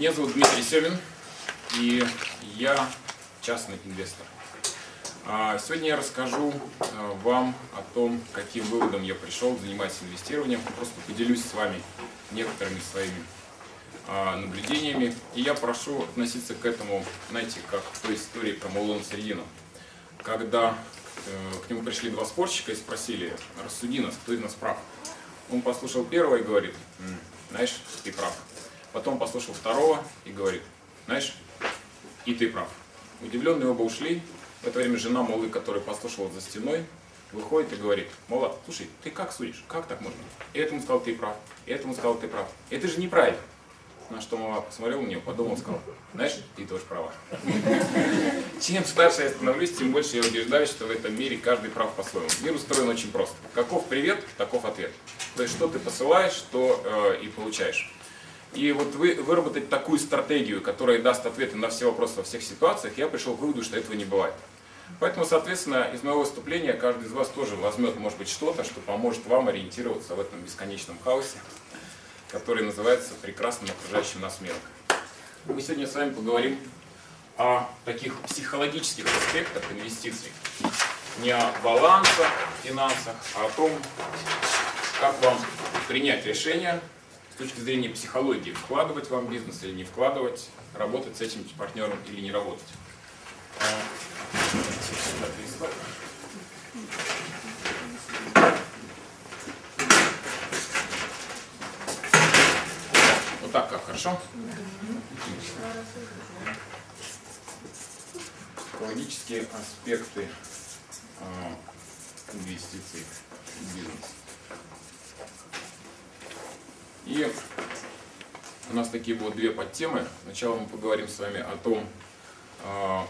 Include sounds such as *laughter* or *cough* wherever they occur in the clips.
Меня зовут Дмитрий Семин, и я частный инвестор. А, сегодня я расскажу а, вам о том, каким выводом я пришел, занимаясь инвестированием. Просто поделюсь с вами некоторыми своими а, наблюдениями. И я прошу относиться к этому, знаете, как в той истории про Мулон Средину. Когда э, к нему пришли два спорщика и спросили, рассуди нас, кто из нас прав. Он послушал первого и говорит, знаешь, ты прав. Потом послушал второго и говорит, знаешь, и ты прав. Удивленные оба ушли. В это время жена Молы, которая послушала за стеной, выходит и говорит, Мола, слушай, ты как судишь? Как так можно? И этому сказал, ты прав. И этому сказал, ты прав. Это же неправильно. На что Мола посмотрел на нее, подумал, сказал, знаешь, ты тоже права. *laughs* Чем старше я становлюсь, тем больше я убеждаюсь, что в этом мире каждый прав по-своему. Мир устроен очень просто. Каков привет, таков ответ. То есть, что ты посылаешь, то э, и получаешь. И вот вы, выработать такую стратегию, которая даст ответы на все вопросы во всех ситуациях, я пришел к выводу, что этого не бывает. Поэтому, соответственно, из моего выступления каждый из вас тоже возьмет, может быть, что-то, что поможет вам ориентироваться в этом бесконечном хаосе, который называется прекрасным окружающим нас миром. Мы сегодня с вами поговорим о таких психологических аспектах инвестиций. Не о балансах, финансах, а о том, как вам принять решение точки зрения психологии, вкладывать вам бизнес или не вкладывать, работать с этим партнером или не работать. Вот так как, хорошо? Психологические аспекты а, инвестиций в бизнес. И у нас такие будут две подтемы. Сначала мы поговорим с вами о том, а,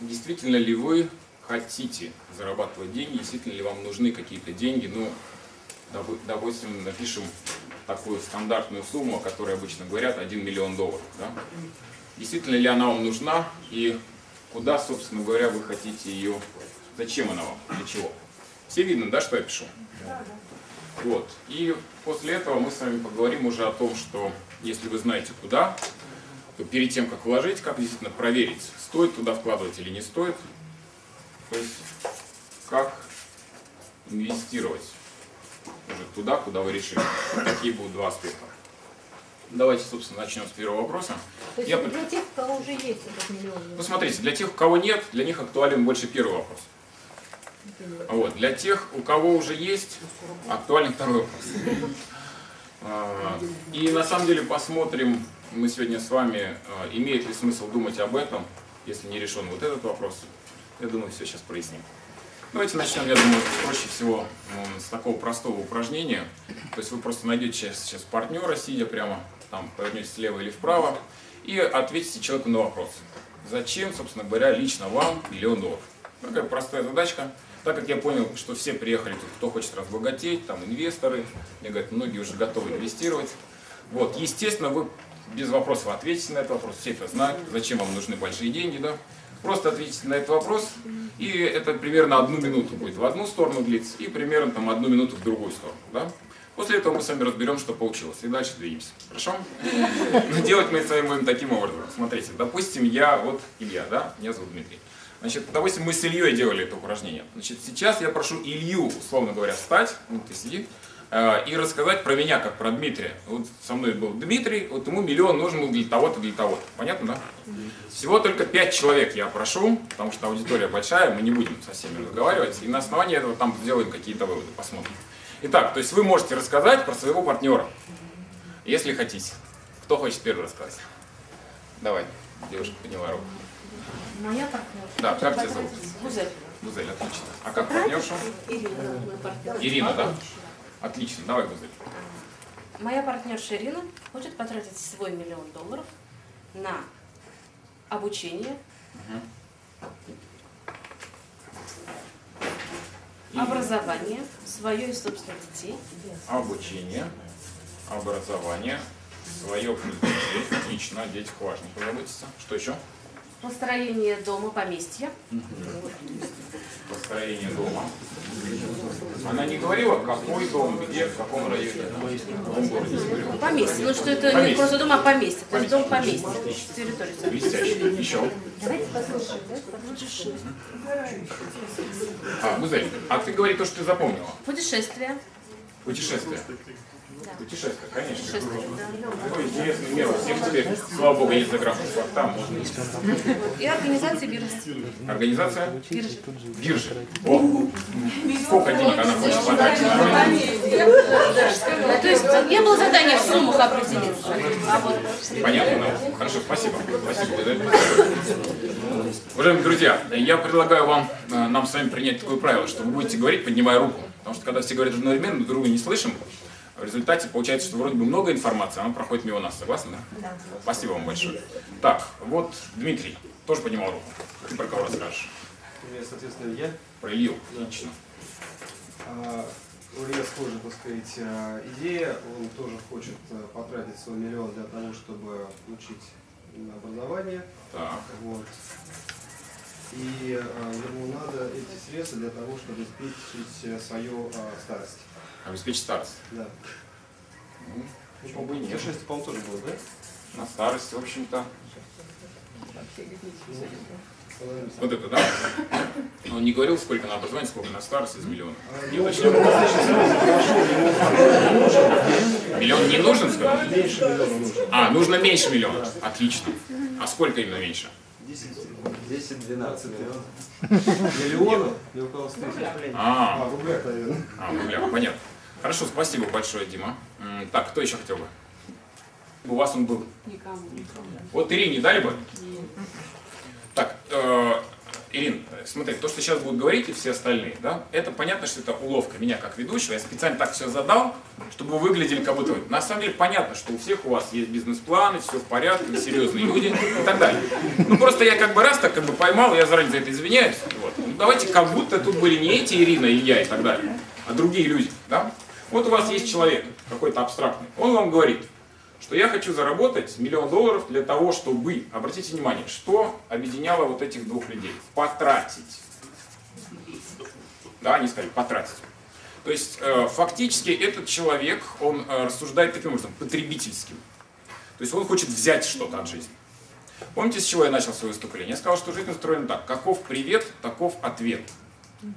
действительно ли вы хотите зарабатывать деньги, действительно ли вам нужны какие-то деньги. Ну, допустим, напишем такую стандартную сумму, о которой обычно говорят, 1 миллион долларов. Да? Действительно ли она вам нужна и куда, собственно говоря, вы хотите ее, зачем она вам, для чего? Все видно, да, что я пишу? Да, да. Вот. И после этого мы с вами поговорим уже о том, что если вы знаете куда, то перед тем, как вложить, как действительно проверить, стоит туда вкладывать или не стоит. То есть, как инвестировать уже туда, куда вы решили. Такие будут два аспекта. Давайте, собственно, начнем с первого вопроса. То есть Я... для тех, у кого уже есть этот миллион? Посмотрите, для тех, у кого нет, для них актуален больше первый вопрос. Вот. Для тех, у кого уже есть, актуальный второй вопрос. А, и на самом деле посмотрим мы сегодня с вами, а, имеет ли смысл думать об этом, если не решен вот этот вопрос. Я думаю, все сейчас проясним. Давайте начнем, я думаю, проще всего с такого простого упражнения. То есть вы просто найдете сейчас, сейчас партнера, сидя прямо, там повернетесь слева или вправо, и ответите человеку на вопрос. Зачем, собственно говоря, лично вам миллион долларов? Такая простая задачка. Так как я понял, что все приехали тут, кто хочет разбогатеть, там инвесторы, мне говорят, многие уже готовы инвестировать. Вот, естественно, вы без вопросов ответите на этот вопрос, все это знают, зачем вам нужны большие деньги, да? Просто ответите на этот вопрос, и это примерно одну минуту будет в одну сторону длиться, и примерно там одну минуту в другую сторону, да? После этого мы с вами разберем, что получилось, и дальше двинемся. Хорошо? *laughs* Но делать мы с вами будем таким образом. Смотрите, допустим, я, вот Илья, да, меня зовут Дмитрий. Значит, допустим, мы с Ильей делали это упражнение. Значит, сейчас я прошу Илью, условно говоря, встать, вот ты сиди, и рассказать про меня, как про Дмитрия. Вот со мной был Дмитрий, вот ему миллион нужен был для того-то, для того-то. Понятно, да? Всего только пять человек я прошу, потому что аудитория большая, мы не будем со всеми разговаривать, и на основании этого там сделаем какие-то выводы, посмотрим. Итак, то есть вы можете рассказать про своего партнера, если хотите. Кто хочет первый рассказать? Давай, девушка подняла руку. Моя партнерша. Да, как тебя зовут? Гузель. Гузель, отлично. А как партнерша? Ирина, Ирина, да? Отлично, давай, Гузель. Моя партнерша Ирина хочет потратить свой миллион долларов на обучение, угу. образование, свое и собственных детей. Обучение, образование, свое плюс детей. Отлично, дети важно позаботиться. Что еще? Построение дома, поместья. построения дома. Она не говорила, какой дом, где, в каком районе, не. Поместье. Ну что это не Поместье. просто дом, а поместье. То есть дом поместье. Территория. Блестяще. Еще. А, Гузель, а ты говори то, что ты запомнила. Путешествие. Путешествие. Да. Путешествие, конечно. Путешествие, да. Какой интересный мир. Всем тебе, слава богу, есть заграничный Там можно. И организация биржи. Организация Биржи. биржи. О, сколько денег она хочет потратить на? Да, то есть не было задания в суммах определиться. А вот Понятно, ну, хорошо, спасибо. Спасибо. Уважаемые друзья, я предлагаю вам, э, нам с вами принять такое правило, что вы будете говорить, поднимая руку. Потому что когда все говорят одновременно, друг друга не слышим, в результате получается, что вроде бы много информации, а она проходит мимо нас. Согласны, да? Спасибо вам большое. Так, вот Дмитрий тоже поднимал руку. Ты про кого расскажешь? Соответственно, я. Про Илью. Да. Отлично. А, У Илья схожая, так сказать, а, идея. Он тоже хочет а, потратить свой миллион для того, чтобы получить образование. Так, Вот. И а, ему надо эти средства для того, чтобы обеспечить э, свою а, старость. Обеспечить старость. Да. Ну, почему бы и нет. Путешествие, по-моему, тоже было, да? На старость, в общем-то. Вот это, да? Он не говорил, сколько на образование, сколько на старость из миллиона. Не Ну, уточнял. Миллион не нужен, сказал? Меньше миллиона нужно. А, нужно меньше миллиона. Отлично. А сколько именно меньше? 10-12 миллионов и около 100 тысяч. А, А, в рублях, наверное. а, в рублях, понятно. Хорошо, спасибо большое, Дима. Так, кто еще хотел бы? У вас он был. никому. Вот Ирине дали бы? Так, э, Ирин, смотри, то, что сейчас будут говорить и все остальные, да, это понятно, что это уловка меня как ведущего. Я специально так все задал, чтобы вы выглядели как будто. На самом деле понятно, что у всех у вас есть бизнес-планы, все в порядке, вы серьезные люди и так далее. Ну просто я как бы раз так как бы поймал, я заранее за это извиняюсь. Вот. Ну, давайте как будто тут были не эти Ирина и я и так далее, а другие люди, да. Вот у вас есть человек какой-то абстрактный, он вам говорит, что я хочу заработать миллион долларов для того, чтобы, обратите внимание, что объединяло вот этих двух людей? Потратить. Да, они сказали потратить. То есть э, фактически этот человек, он э, рассуждает таким образом, потребительским. То есть он хочет взять что-то от жизни. Помните, с чего я начал свое выступление? Я сказал, что жизнь устроена так. Каков привет, таков ответ.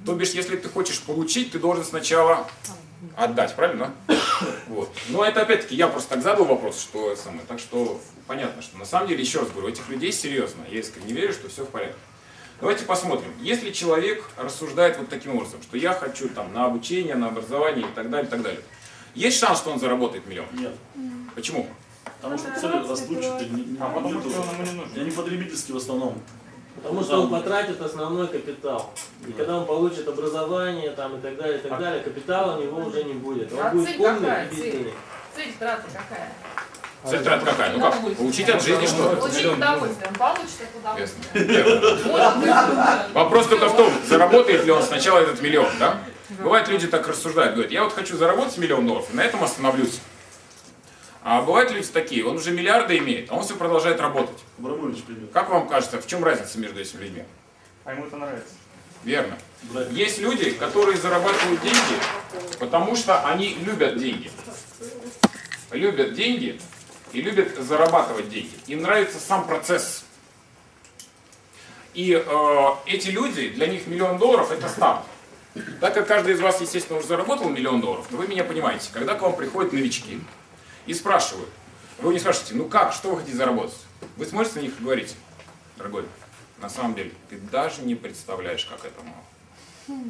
То бишь, если ты хочешь получить, ты должен сначала отдать, правильно? *coughs* Вот. Но это опять-таки я просто так задал вопрос, что самое. Так что понятно, что на самом деле, еще раз говорю, у этих людей серьезно. Я искренне верю, что все в порядке. Давайте посмотрим. Если человек рассуждает вот таким образом, что я хочу там на обучение, на образование и так далее, и так далее. Есть шанс, что он заработает миллион? Нет. Почему? Потому что цели растущие. Не, не, А потому нету- что он ему не нужен. Они потребительские в основном. Потому что он потратит основной капитал. И когда он получит образование там, и так далее, и так далее, капитала у него уже не будет. Он А будет цель умный какая? и без Цель? денег. Цель траты какая? Цель трат какая? Ну как? Получить от жизни что-то. Получить удовольствие. Он получит это удовольствие. Вопрос только в том, заработает ли он сначала этот миллион, да? Бывает, люди так рассуждают, говорят, я вот хочу заработать миллион долларов, и на этом остановлюсь. А бывают люди такие, он уже миллиарды имеет, а он все продолжает работать. Абрамович придет. Как вам кажется, в чем разница между этими людьми? А ему это нравится. Верно. Брать. Есть люди, которые зарабатывают деньги, потому что они любят деньги. Любят деньги и любят зарабатывать деньги. Им нравится сам процесс. И э, эти люди, для них миллион долларов это старт. Так как каждый из вас, естественно, уже заработал миллион долларов, то вы меня понимаете. Когда к вам приходят новички и спрашивают, вы не спрашиваете, ну как, что вы хотите заработать? Вы смотрите на них и говорите, дорогой, на самом деле, ты даже не представляешь, как это мало.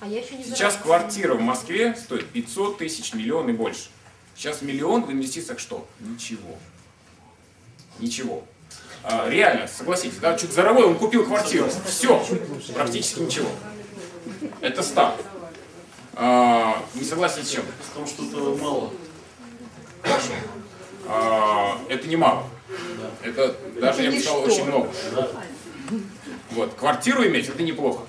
А я еще не Сейчас квартира в Москве стоит 500 тысяч, миллион и больше. Сейчас миллион в инвестициях что? Ничего. Ничего. А, реально, согласитесь, да, чуть заработал, он купил квартиру. Все, практически ничего. Это старт. А, не согласен с чем? Потому что это мало. Хорошо. А, это не мало. Это даже, я бы сказал, очень много. Вот. Квартиру иметь это неплохо.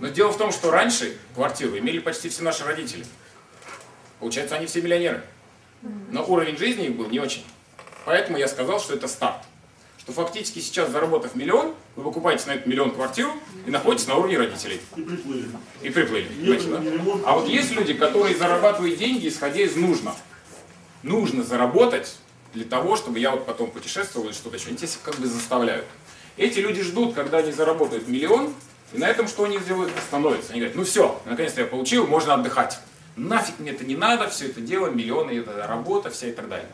Но дело в том, что раньше квартиру имели почти все наши родители. Получается, они все миллионеры. Но уровень жизни их был не очень. Поэтому я сказал, что это старт. что фактически сейчас, заработав миллион, вы покупаете на этот миллион квартиру и находитесь на уровне родителей. И приплыли. И приплыли. Нет, понимаете, да? А вот есть люди, которые зарабатывают деньги, исходя из нужно. Нужно заработать для того, чтобы я вот потом путешествовал или что-то еще. Они тебя как бы заставляют. Эти люди ждут, когда они заработают миллион, и на этом что они сделают? Остановятся. Они говорят, ну все, наконец-то я получил, можно отдыхать. Нафиг мне это не надо, все это дело, миллионы, это работа вся и так далее.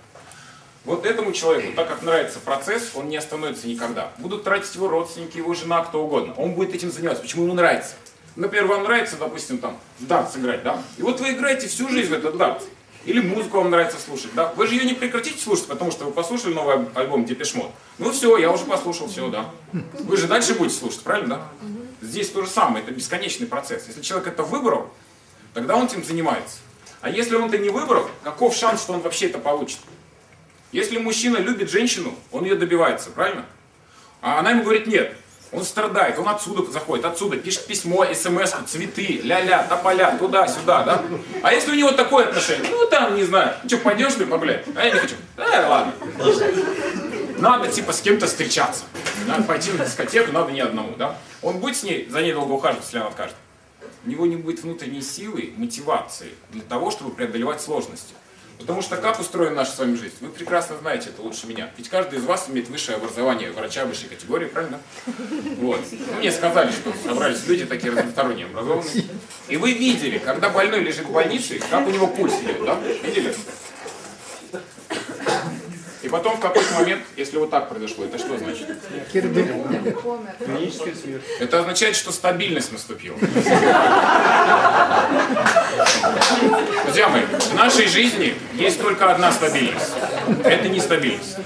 Вот этому человеку, так как нравится процесс, он не остановится никогда. Будут тратить его родственники, его жена, кто угодно. Он будет этим заниматься. Почему ему нравится? Например, вам нравится, допустим, там, в дартс играть, да? И вот вы играете всю жизнь в этот дартс. Или музыку вам нравится слушать, да? Вы же ее не прекратите слушать, потому что вы послушали новый альб- альбом Депешмот. Ну все, я уже послушал, все, да. Вы же дальше будете слушать, правильно, да? Здесь то же самое, это бесконечный процесс. Если человек это выбрал, тогда он этим занимается. А если он это не выбрал, каков шанс, что он вообще это получит? Если мужчина любит женщину, он ее добивается, правильно? А она ему говорит нет. Он страдает, он отсюда заходит, отсюда, пишет письмо, смс, цветы, ля-ля, тополя, туда-сюда, да? А если у него такое отношение, ну там, не знаю, что, пойдешь ты погулять? А я не хочу. Э, ладно. Надо типа с кем-то встречаться. Надо пойти на дискотеку, надо не одному, да? Он будет с ней, за ней долго ухаживать, если она откажет. У него не будет внутренней силы, мотивации для того, чтобы преодолевать сложности. Потому что как устроена наша с вами жизнь? Вы прекрасно знаете это лучше меня. Ведь каждый из вас имеет высшее образование, врача высшей категории, правильно? Вот. Ну, мне сказали, что собрались люди такие разносторонние образованные. И вы видели, когда больной лежит в больнице, как у него пульс идет, да? Видели? И потом в какой-то момент, если вот так произошло, это что значит? Клиническая смерть. Это означает, что стабильность наступила. Друзья мои, в нашей жизни есть только одна стабильность. Это нестабильность.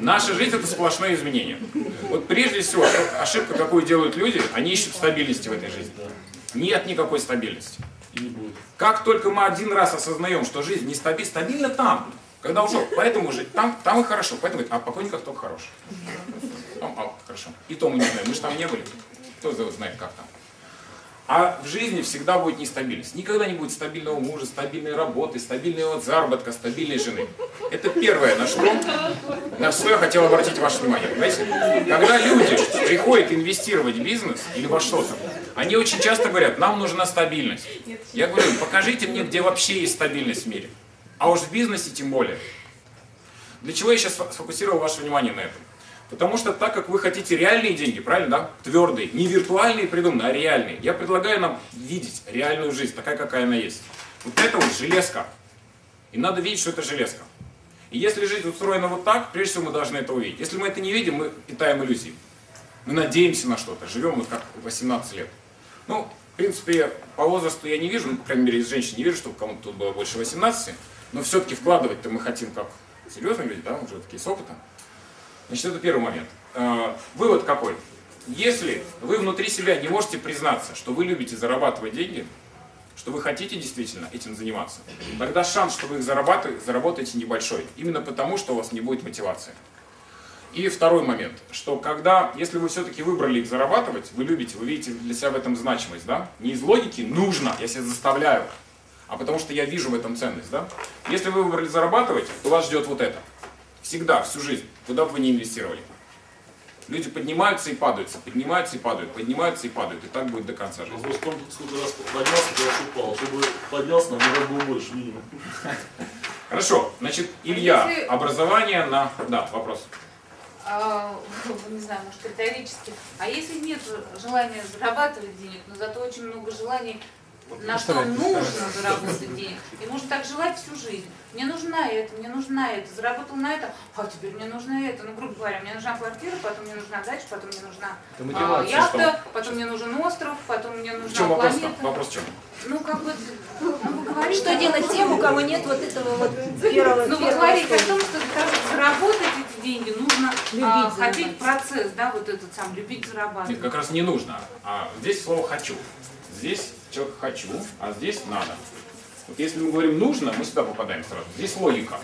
Наша жизнь это сплошное изменение. Вот прежде всего, ошибка, какую делают люди, они ищут стабильности в этой жизни. Нет никакой стабильности. Не. Как только мы один раз осознаем, что жизнь не стабильна, стабильна там, когда ушел, поэтому жить там, там и хорошо. Поэтому говорит, а в покойниках только хорошо. Там, а, хорошо. И то мы не знаем, мы же там не были. Кто знает, как там. А в жизни всегда будет нестабильность. Никогда не будет стабильного мужа, стабильной работы, стабильного заработка, стабильной жены. Это первое, на что, на что я хотел обратить ваше внимание. Понимаете? Когда люди приходят инвестировать в бизнес или во что-то, они очень часто говорят, нам нужна стабильность. Я говорю, покажите мне, где вообще есть стабильность в мире. А уж в бизнесе тем более. Для чего я сейчас сфокусировал ваше внимание на этом? Потому что так как вы хотите реальные деньги, правильно, да? Твердые, не виртуальные придуманные, а реальные. Я предлагаю нам видеть реальную жизнь, такая, какая она есть. Вот это вот железка. И надо видеть, что это железка. И если жизнь устроена вот так, прежде всего мы должны это увидеть. Если мы это не видим, мы питаем иллюзии. Мы надеемся на что-то, живем вот как 18 лет. Ну, в принципе, по возрасту я не вижу, ну, по крайней мере, из женщин не вижу, чтобы кому-то тут было больше 18, но все-таки вкладывать-то мы хотим как серьезные люди, да, уже такие с опытом. Значит, это первый момент. Э, Вывод какой? Если вы внутри себя не можете признаться, что вы любите зарабатывать деньги, что вы хотите действительно этим заниматься, тогда шанс, что вы их зарабатываете, заработаете небольшой. Именно потому, что у вас не будет мотивации. И второй момент, что когда, если вы все-таки выбрали их зарабатывать, вы любите, вы видите для себя в этом значимость, да? Не из логики нужно, я себя заставляю, а потому что я вижу в этом ценность, да? Если вы выбрали зарабатывать, то вас ждет вот это. Всегда, всю жизнь, куда бы вы ни инвестировали. Люди поднимаются и падают, поднимаются и падают, поднимаются и падают. И так будет до конца жизни. Вопрос в том, сколько раз поднялся, когда раз упал. Чтобы поднялся, надо раз было больше минимум. *laughs* Хорошо, значит, Илья, Если- образование на... Да, вопрос. А, *laughs* не знаю, может, риторически. А если нет желания зарабатывать денег, но зато очень много желаний, на что нужно заработать денег, и можно так желать всю жизнь. Мне нужна это, мне нужна это, заработал на это, а теперь мне нужна это. Ну, грубо говоря, мне нужна квартира, потом мне нужна дача, потом мне нужна а, яхта, потом мне нужен остров, потом мне В нужна чем вопрос планета. Вопрос в чем? Ну, как бы, ну, вы говорите, Что делать тем, у кого нет вот этого вот первого Ну, вы говорите о том, что заработать эти деньги, нужно а, Любить хотеть процесс, да, вот этот сам, любить Нет, зарабатывать. как раз не нужно. А здесь слово «хочу». Здесь человек «хочу», а здесь «надо». Вот если мы говорим «нужно», мы сюда попадаем сразу. Здесь логика.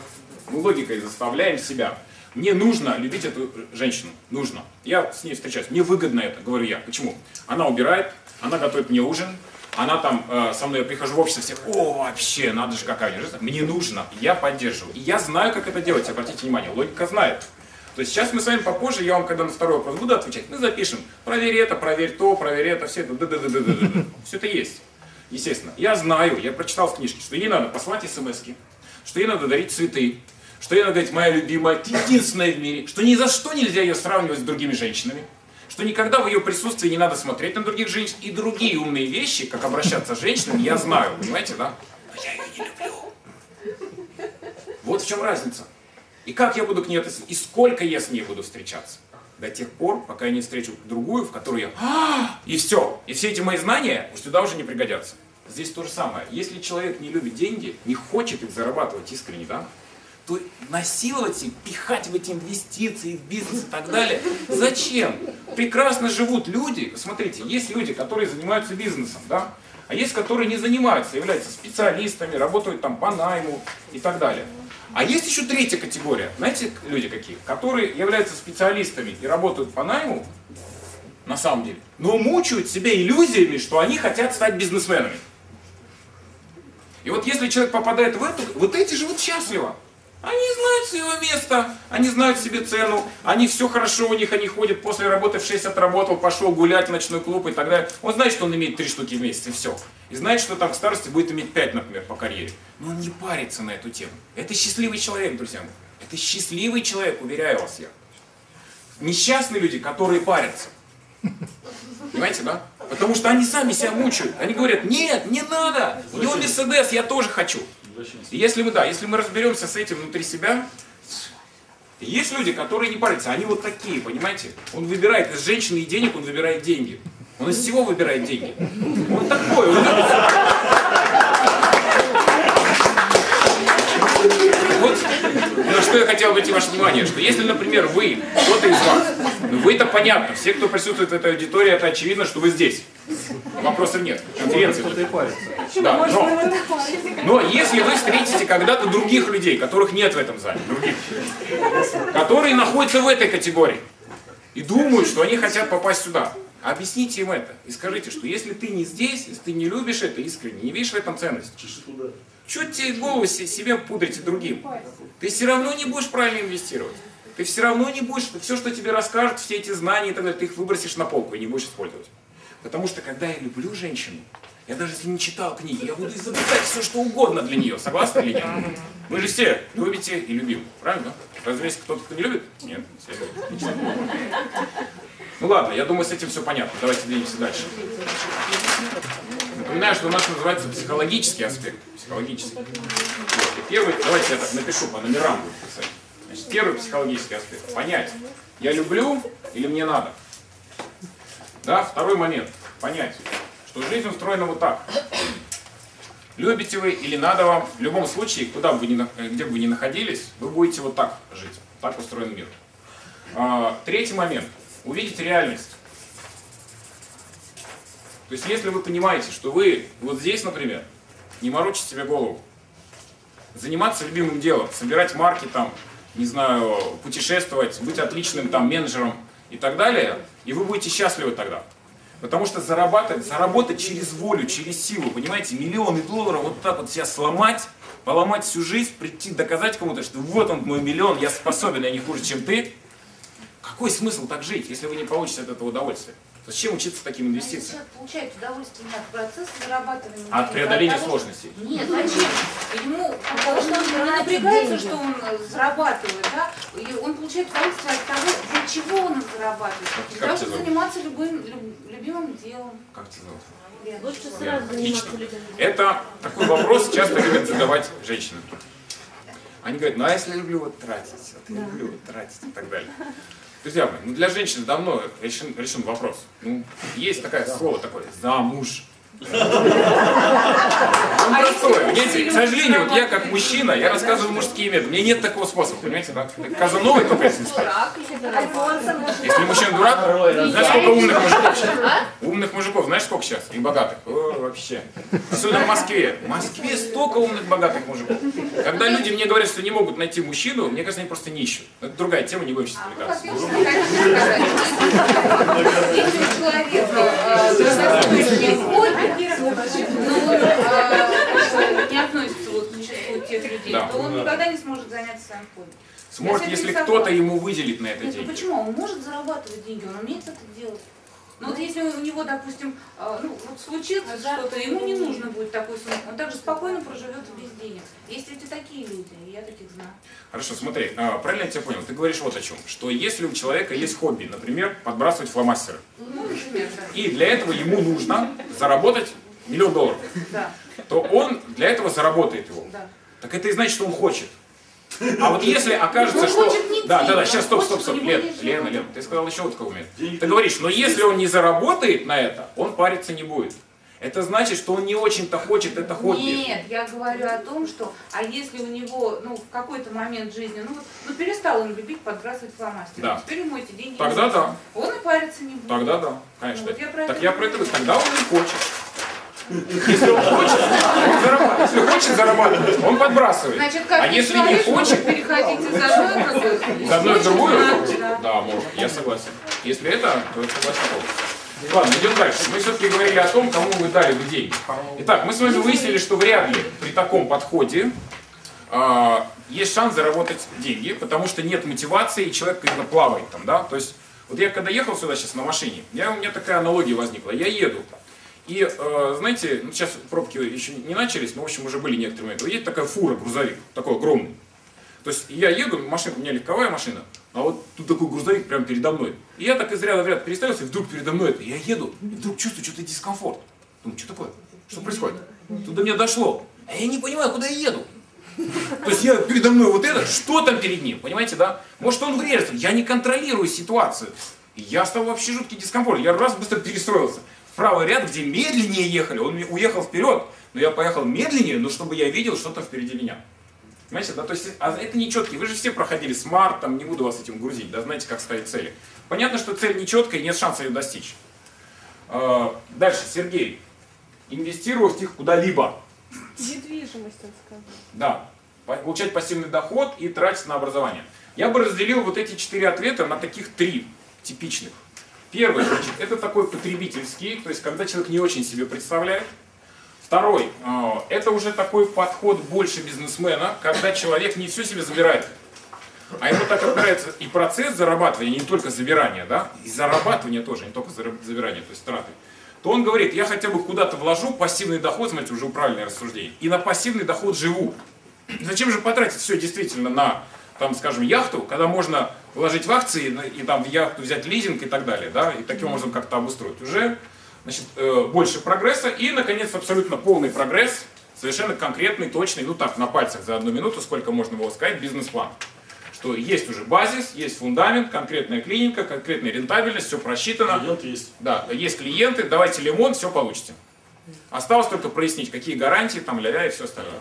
Мы логикой заставляем себя. Мне нужно любить эту женщину. Нужно. Я с ней встречаюсь. Мне выгодно это, говорю я. Почему? Она убирает, она готовит мне ужин, она там э, со мной, я прихожу в общество, все, о, вообще, надо же, какая у нее жизнь. Мне нужно, я поддерживаю. И я знаю, как это делать, обратите внимание, логика знает. То есть сейчас мы с вами попозже, я вам когда на второй вопрос буду отвечать, мы запишем, проверь это, проверь то, проверь это, все это, да да да да да да Все это есть. Естественно. Я знаю, я прочитал в книжке, что ей надо послать смс что ей надо дарить цветы, что ей надо говорить, моя любимая, ты единственная в мире, что ни за что нельзя ее сравнивать с другими женщинами, что никогда в ее присутствии не надо смотреть на других женщин, и другие умные вещи, как обращаться с женщинами, я знаю, понимаете, да? Но я ее не люблю. Вот в чем разница. И как я буду к ней относиться, и сколько я с ней буду встречаться. До тех пор, пока я не встречу другую, в которую я... «А!» И все. И все эти мои знания сюда уже не пригодятся. Здесь то же самое. Если человек не любит деньги, не хочет их зарабатывать искренне, да, то насиловать их, пихать в эти инвестиции, в бизнес и так далее, зачем? Прекрасно живут люди, смотрите, есть люди, которые занимаются бизнесом, да, а есть, которые не занимаются, являются специалистами, работают там по найму и так далее. А есть еще третья категория, знаете, люди какие? Которые являются специалистами и работают по найму, на самом деле, но мучают себя иллюзиями, что они хотят стать бизнесменами. И вот если человек попадает в эту, вот эти живут счастливо. Они знают свое место, они знают себе цену, они все хорошо у них, они ходят после работы в 6 отработал, пошел гулять в ночной клуб и так далее. Он знает, что он имеет 3 штуки в месяц и все. И знает, что там к старости будет иметь 5, например, по карьере. Но он не парится на эту тему. Это счастливый человек, друзья мои. Это счастливый человек, уверяю вас я. Несчастные люди, которые парятся. Понимаете, да? Потому что они сами себя мучают. Они говорят, нет, не надо, у него Мерседес, я тоже хочу. И если мы, да, если мы разберемся с этим внутри себя, есть люди, которые не парятся, они вот такие, понимаете? Он выбирает из женщины и денег, он выбирает деньги. Он из всего выбирает деньги. Он такой, он любит... Вот на что я хотел обратить ваше внимание, что если, например, вы, кто-то из вас, ну вы это понятно, все, кто присутствует в этой аудитории, это очевидно, что вы здесь. Вопросов нет. Конференция. Да, но, но если вы встретите когда-то других людей, которых нет в этом зале, других, которые находятся в этой категории и думают, что они хотят попасть сюда, объясните им это и скажите, что если ты не здесь, если ты не любишь это искренне, не видишь в этом ценности, Что тебе голову се- себе пудрить и другим? Ты все равно не будешь правильно инвестировать. Ты все равно не будешь, все, что тебе расскажут, все эти знания и так далее, ты их выбросишь на полку и не будешь использовать. Потому что когда я люблю женщину, я даже если не читал книги, я буду изобретать все, что угодно для нее. Согласны или нет? Вы же все любите и любим, правильно? Разве есть кто-то, кто не любит? Нет, все. Ну ладно, я думаю, с этим все понятно. Давайте двинемся дальше. Напоминаю, что у нас называется психологический аспект. Психологический. Вот. И первый, давайте я так напишу, по номерам буду писать. Значит, первый психологический аспект. Понять, я люблю или мне надо. Да, второй момент. Понять, что жизнь устроена вот так. Любите вы или надо вам, в любом случае, куда бы вы ни, на- где бы вы ни находились, вы будете вот так жить. Так устроен мир. А, третий момент. Увидеть реальность. То есть, если вы понимаете, что вы вот здесь, например, не морочите себе голову, заниматься любимым делом, собирать марки там, не знаю, путешествовать, быть отличным там менеджером и так далее, и вы будете счастливы тогда. Потому что зарабатывать, заработать через волю, через силу, понимаете, миллионы долларов вот так вот себя сломать, поломать всю жизнь, прийти доказать кому-то, что вот он мой миллион, я способен, я не хуже, чем ты. Какой смысл так жить, если вы не получите от этого удовольствия? Зачем учиться таким инвестициям? Человек получает удовольствие не от процесса зарабатывания. От денег, преодоления от того, сложностей. Нет, зачем? Ему, потому что он не напрягается, что он э, зарабатывает, да? И он получает удовольствие от того, для чего он их зарабатывает. Как Для тебя того, чтобы заниматься любым, люб- любимым делом. Как тебя зовут? Лучше сразу заниматься Отлично. людьми. Это такой вопрос часто любят задавать женщины. Они говорят, ну а если я люблю вот тратить, вот я люблю вот тратить и так далее. Друзья мои, ну для женщин давно решен, решен вопрос. Ну, есть такое слово такое, замуж. Он простой, понимаете? К сожалению, вот я как мужчина, я рассказываю мужские методы. У меня нет такого способа, понимаете, да? Казановой только если стать. Если мужчина дурак, знаешь, сколько умных мужиков сейчас? Умных мужиков, знаешь, сколько сейчас? И богатых. О, вообще. Особенно в Москве. В Москве столько умных, богатых мужиков. Когда люди мне говорят, что не могут найти мужчину, мне кажется, они просто не ищут. Это другая тема, не будем сейчас А мы не относится вот к числу тех людей, Да. то он никогда не сможет заняться своим хобби. Сможет, если кто-то ему выделит на это Нет, ну деньги. почему? Он может зарабатывать деньги, он умеет это делать. Ну вот если у него, допустим, э, ну, вот случится что-то, ему не нужно будет такой суммы, он также спокойно проживет без денег. Есть ведь и такие люди, и я таких знаю. Хорошо, смотри, а, правильно я тебя понял? Ты говоришь вот о чем. Что если у человека есть хобби, например, подбрасывать фломастеры, Ну, например, да. и для этого ему нужно заработать миллион долларов, Да, то он для этого заработает его. да. Так это и значит, что он хочет. А вот если окажется, Он что... хочет не Да, да, да, сейчас, стоп, стоп, стоп. Лен, Лена. Лена, ты сказал еще вот такой момент. Деньги- Ты говоришь, но если он не заработает на это, он париться не будет. Это значит, что он не очень-то хочет это хобби. Нет, я говорю о том, что, а если у него, ну, в какой-то момент жизни, ну, вот, ну, перестал он любить подбрасывать фломастеры, Да. теперь ему эти деньги Тогда да. Он и париться не будет. Тогда да, конечно. Ну, вот я про так это я про это говорю. говорю. Тогда он не хочет. Если он хочет. Если хочет зарабатывать, он подбрасывает. Значит, а если не хочет, может переходить из одной в другую. в другую, Да. может, я согласен. Если это, то я согласен. Ладно, идем дальше. Мы все-таки говорили о том, кому вы дали бы деньги. Итак, мы с вами выяснили, что вряд ли при таком подходе а, есть шанс заработать деньги, потому что нет мотивации, и человек именно плавает там, да. То есть, вот я когда ехал сюда сейчас на машине, я, у меня такая аналогия возникла. Я еду, и, э, знаете, ну, сейчас пробки еще не начались, но, в общем, уже были некоторые моменты. Едет такая фура, грузовик, такой огромный. То есть я еду, машина, у меня легковая машина, а вот тут такой грузовик прямо передо мной. И я так из ряда в ряд переставился, и вдруг передо мной это. Я еду, и вдруг чувствую что-то дискомфорт. Думаю, что такое? Что происходит? Тут до меня дошло. А я не понимаю, куда я еду. То есть я передо мной вот это, что там перед ним, понимаете, да? Может он врежется, я не контролирую ситуацию. Я стал вообще жуткий дискомфорт. Я раз быстро перестроился. Правый ряд, где медленнее ехали, он уехал вперед, но я поехал медленнее, но чтобы я видел что-то впереди меня. Понимаете, да, то есть а это нечеткий. Вы же все проходили смарт, там не буду вас этим грузить, да, знаете, как ставить цели. Понятно, что цель нечеткая и нет шанса ее достичь. А, Дальше, Сергей. Инвестировать их куда-либо. Недвижимость, он сказал. Да, по- получать пассивный доход и тратить на образование. Я бы разделил вот эти четыре ответа на таких три типичных. Первый, значит, это такой потребительский, то есть когда человек не очень себе представляет. Второй, э, это уже такой подход больше бизнесмена, когда человек не все себе забирает, а ему так нравится и процесс зарабатывания, не только забирания, да, и зарабатывания тоже, не только забирания, то есть траты, то он говорит, я хотя бы куда-то вложу пассивный доход, смотрите, уже правильное рассуждение, и на пассивный доход живу. Зачем же потратить все действительно на, там, скажем, яхту, когда можно вложить в акции на- и там в яхту взять лизинг и так далее, да, и таким образом как-то обустроить. Уже значит, э, больше прогресса и, наконец, абсолютно полный прогресс, совершенно конкретный, точный, ну так, на пальцах за одну минуту, сколько можно было сказать, бизнес-план. Что есть уже базис, есть фундамент, конкретная клиника, конкретная рентабельность, все просчитано. Клиент есть. Да, есть клиенты, давайте лимон, все получите. Осталось только прояснить, какие гарантии, там, ля и все остальное.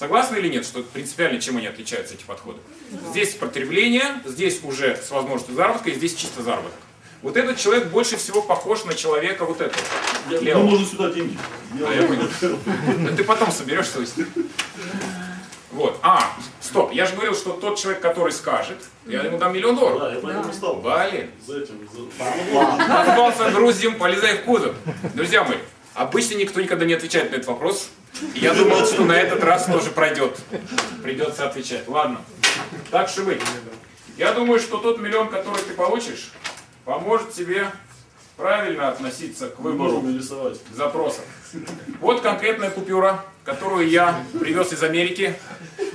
Согласны или нет, что принципиально чем они отличаются, эти подходы? Здесь потребление, здесь уже с возможностью заработка, и здесь чисто заработок. Вот этот человек больше всего похож на человека вот этого. Я, мне нужно сюда деньги. Я- Да, я понял. Ты потом соберешь, то есть. Вот. А, стоп, я же говорил, что тот человек, который скажет, я ему дам миллион долларов. Да, я поэтому стал. Блин. За этим. за- Назвался грузим, полезай в кузов. Друзья мои, обычно никто никогда не отвечает на этот вопрос. И я думал, что на этот раз тоже пройдет. Придется отвечать. Ладно. Так что быть. Я думаю, что тот миллион, который ты получишь, поможет тебе правильно относиться к выбору запросов. Вот конкретная купюра, которую я привез из Америки.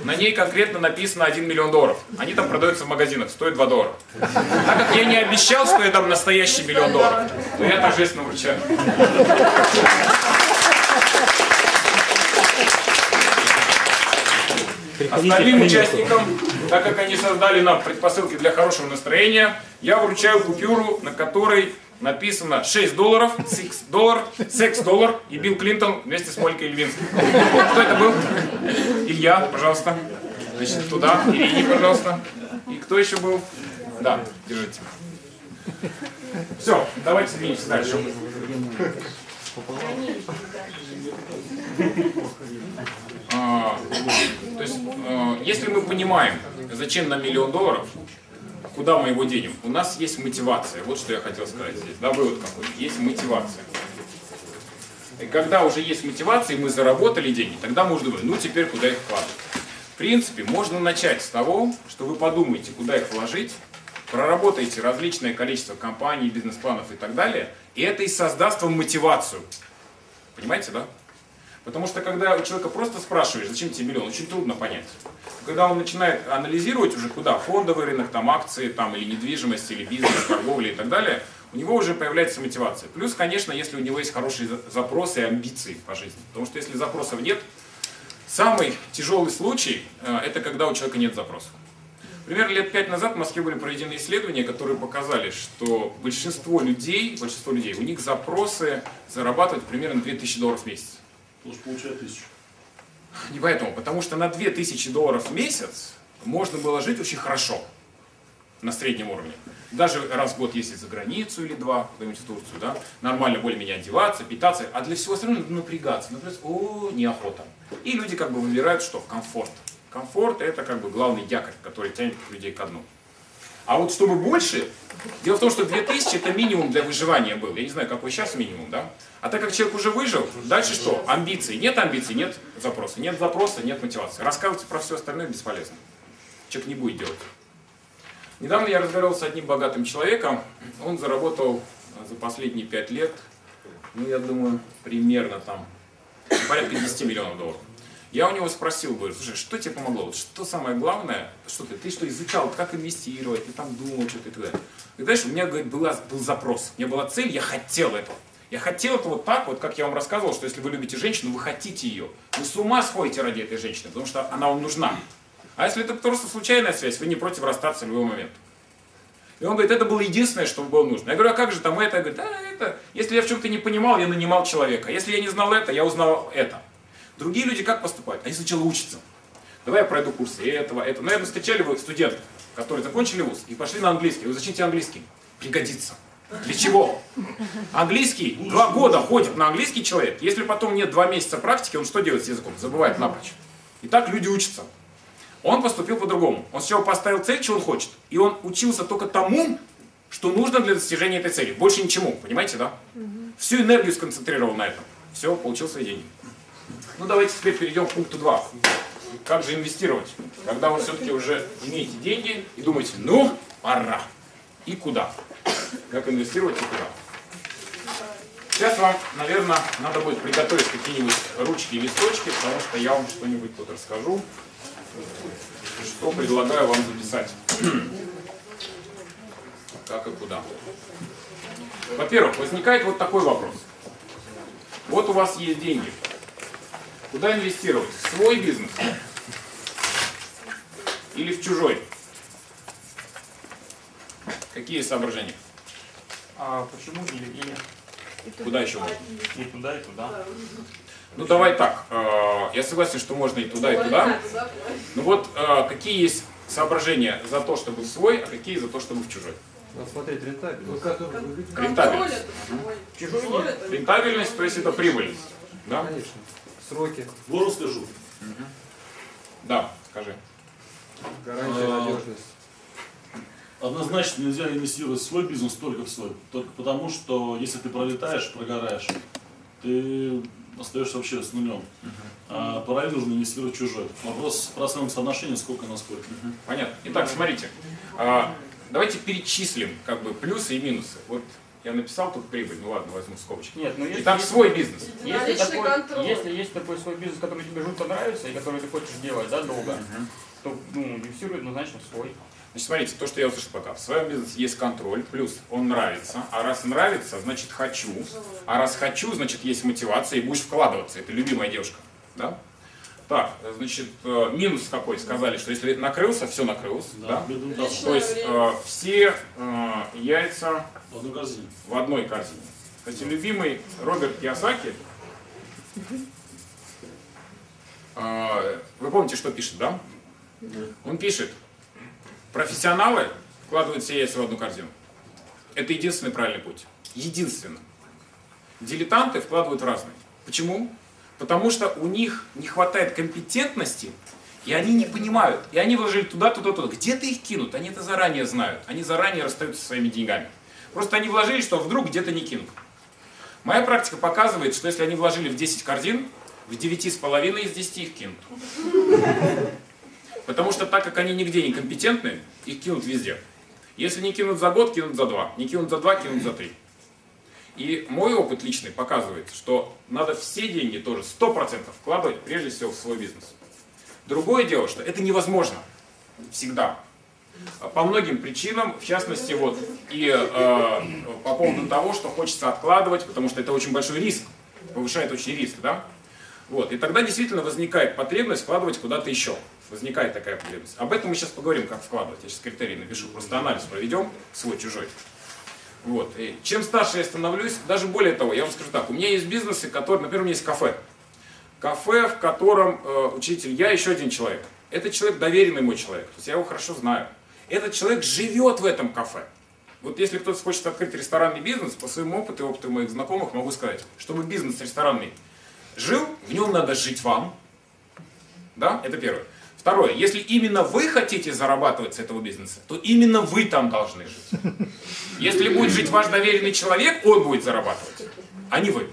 На ней конкретно написано 1 миллион долларов. Они там продаются в магазинах, стоят 2 доллара. Так как я не обещал, что я дам настоящий миллион долларов, то я торжественно вручаю. Остальным участникам, так как они создали нам предпосылки для хорошего настроения, я вручаю купюру, на которой написано 6 долларов, 6 доллар, секс доллар и Билл Клинтон вместе с Молькой Львинской. Кто это был? Илья, пожалуйста. Значит, туда. Ирине, пожалуйста. И кто еще был? Да, держите. Все, давайте двинемся дальше. А, то есть, э, если мы понимаем, зачем нам миллион долларов, куда мы его денем, у нас есть мотивация. Вот что я хотел сказать здесь. Да, вывод какой. Есть мотивация. И когда уже есть мотивация, и мы заработали деньги, тогда мы уже ну теперь куда их вкладывать. В принципе, можно начать с того, что вы подумаете, куда их вложить, проработаете различное количество компаний, бизнес-планов и так далее, и это и создаст вам мотивацию. Понимаете, да? Потому что когда у человека просто спрашиваешь, зачем тебе миллион, очень трудно понять. Когда он начинает анализировать уже куда, фондовый рынок, там акции, там или недвижимость, или бизнес, торговля и так далее, у него уже появляется мотивация. Плюс, конечно, если у него есть хорошие за- запросы и амбиции по жизни. Потому что если запросов нет, самый тяжелый случай э, это когда у человека нет запросов. Примерно лет пять назад в Москве были проведены исследования, которые показали, что большинство людей, большинство людей, у них запросы зарабатывать примерно 2000 долларов в месяц. Тоже получает тысячу. Не поэтому, потому что на 2000 долларов в месяц можно было жить очень хорошо на среднем уровне. Даже раз в год ездить за границу или два, куда-нибудь в Турцию, да, нормально более-менее одеваться, питаться, а для всего остального надо напрягаться. Например, о, неохота. И люди как бы выбирают что? Комфорт. Комфорт это как бы главный якорь, который тянет людей ко дну. А вот чтобы больше, дело в том, что 2000 это минимум для выживания был. Я не знаю, какой сейчас минимум, да? А так как человек уже выжил, дальше что? Амбиции. Нет амбиций, нет запроса. Нет запроса, нет мотивации. Рассказывать про все остальное бесполезно. Человек не будет делать. Недавно я разговаривал с одним богатым человеком. Он заработал за последние 5 лет, ну, я думаю, примерно там порядка 10 миллионов долларов. Я у него спросил, говорю, слушай, что тебе помогло? Вот что самое главное, что ты, ты что изучал, как инвестировать, ты там думал, что ты далее. И знаешь, у меня, говорит, была, был запрос, у меня была цель, я хотел этого. Я хотел это вот так, вот как я вам рассказывал, что если вы любите женщину, вы хотите ее. Вы с ума сходите ради этой женщины, потому что она вам нужна. А если это просто случайная связь, вы не против расстаться в любой момент. И он говорит, это было единственное, что было нужно. Я говорю, а как же там это? Я говорю, да, это, если я в чем-то не понимал, я нанимал человека. Если я не знал это, я узнал это. Другие люди как поступают? Они сначала учатся. Давай я пройду курсы этого, этого. Наверное, встречали вы студентов, которые закончили вуз и пошли на английский. Вы зачем английский? Пригодится. Для чего? Английский, два года ходит на английский человек. Если потом нет два месяца практики, он что делает с языком? Забывает напрочь. И так люди учатся. Он поступил по-другому. Он сначала поставил цель, чего он хочет. И он учился только тому, что нужно для достижения этой цели. Больше ничему. Понимаете, да? Всю энергию сконцентрировал на этом. Все, получил свои деньги. Ну давайте теперь перейдем к пункту 2. Как же инвестировать? Когда вы все-таки уже имеете деньги и думаете, ну, пора. И куда? Как инвестировать и куда? Сейчас вам, наверное, надо будет приготовить какие-нибудь ручки и листочки, потому что я вам что-нибудь тут расскажу, что предлагаю вам записать. *clears throat* Как и куда. Во-первых, возникает вот такой вопрос. Вот у вас есть деньги. Куда инвестировать? В свой бизнес? Или в чужой? Какие соображения? А почему или и? Куда еще можно? И туда, и туда. Ну давай так, э, я согласен, что можно и туда, и туда. Ну вот э, какие есть соображения за то, чтобы в свой, а какие за то, чтобы в чужой? Надо смотреть рентабельность. Рентабельность. Чужой. Рентабельность, то есть это прибыльность. Да? Конечно. Сроки, Вот расскажу. Да, скажи. гарантия, А, надежность. Однозначно нельзя инвестировать в свой бизнес только в свой. Только потому, что если ты пролетаешь, прогораешь, ты остаешься вообще с нулем. А параллельно нужно инвестировать в чужой. Вопрос процентного соотношения сколько на сколько. Понятно. Итак, смотрите. а, давайте перечислим как бы плюсы и минусы. Вот я написал тут прибыль, ну ладно, возьму скобочки. Нет, ну если, Итак, если- свой бизнес. если, такой, контроль. если есть такой свой бизнес, который тебе жутко нравится и который ты хочешь делать, да, долго, то ну, инвестируй однозначно в свой. Значит, смотрите, то, что я услышал пока. В своем бизнесе есть контроль, плюс он нравится. А раз нравится, значит хочу. А раз хочу, значит есть мотивация и будешь вкладываться. Это любимая девушка. Да? Так, значит, э, минус какой? Сказали, что если накрылся, все накрылось. Да? дал. То есть э, все э, яйца В одну корзину. в одной корзине. Кстати, любимый Роберт Киосаки, э, вы помните, что пишет, да? Он пишет, профессионалы вкладывают все яйца в одну корзину. Это единственный правильный путь. Единственный. Дилетанты вкладывают в разные. Почему? Потому что у них не хватает компетентности, и они не понимают. И они вложили туда, туда, туда. Где-то их кинут, они это заранее знают. Они заранее расстаются со своими деньгами. Просто они вложили, что вдруг где-то не кинут. Моя практика показывает, что если они вложили в 10 корзин, в 9,5 из 10 их кинут. Потому что так как они нигде не компетентны, их кинут везде. Если не кинут за год, кинут за два. Не кинут за два, кинут за три. И мой опыт личный показывает, что надо все деньги тоже 100% вкладывать прежде всего в свой бизнес. Другое дело, что это невозможно всегда. По многим причинам, в частности, вот, и э, по поводу того, что хочется откладывать, потому что это очень большой риск, повышает очень риск, да? Вот, и тогда действительно возникает потребность вкладывать куда-то еще. Возникает такая потребность. Об этом мы сейчас поговорим, как вкладывать. Я сейчас критерии напишу, просто анализ проведем, свой-чужой. Вот. И чем старше я становлюсь, даже более того, я вам скажу так, у меня есть бизнесы, которые, например, у меня есть кафе. Кафе, в котором э, учитель, я еще один человек. Этот человек доверенный мой человек, то есть я его хорошо знаю. Этот человек живет в этом кафе. Вот если кто-то хочет открыть ресторанный бизнес, по своему опыту и опыту моих знакомых могу сказать, чтобы бизнес ресторанный жил, в нем надо жить вам. Да, это первое. Второе, если именно вы хотите зарабатывать с этого бизнеса, то именно вы там должны жить. Если будет жить ваш доверенный человек, он будет зарабатывать, а не вы.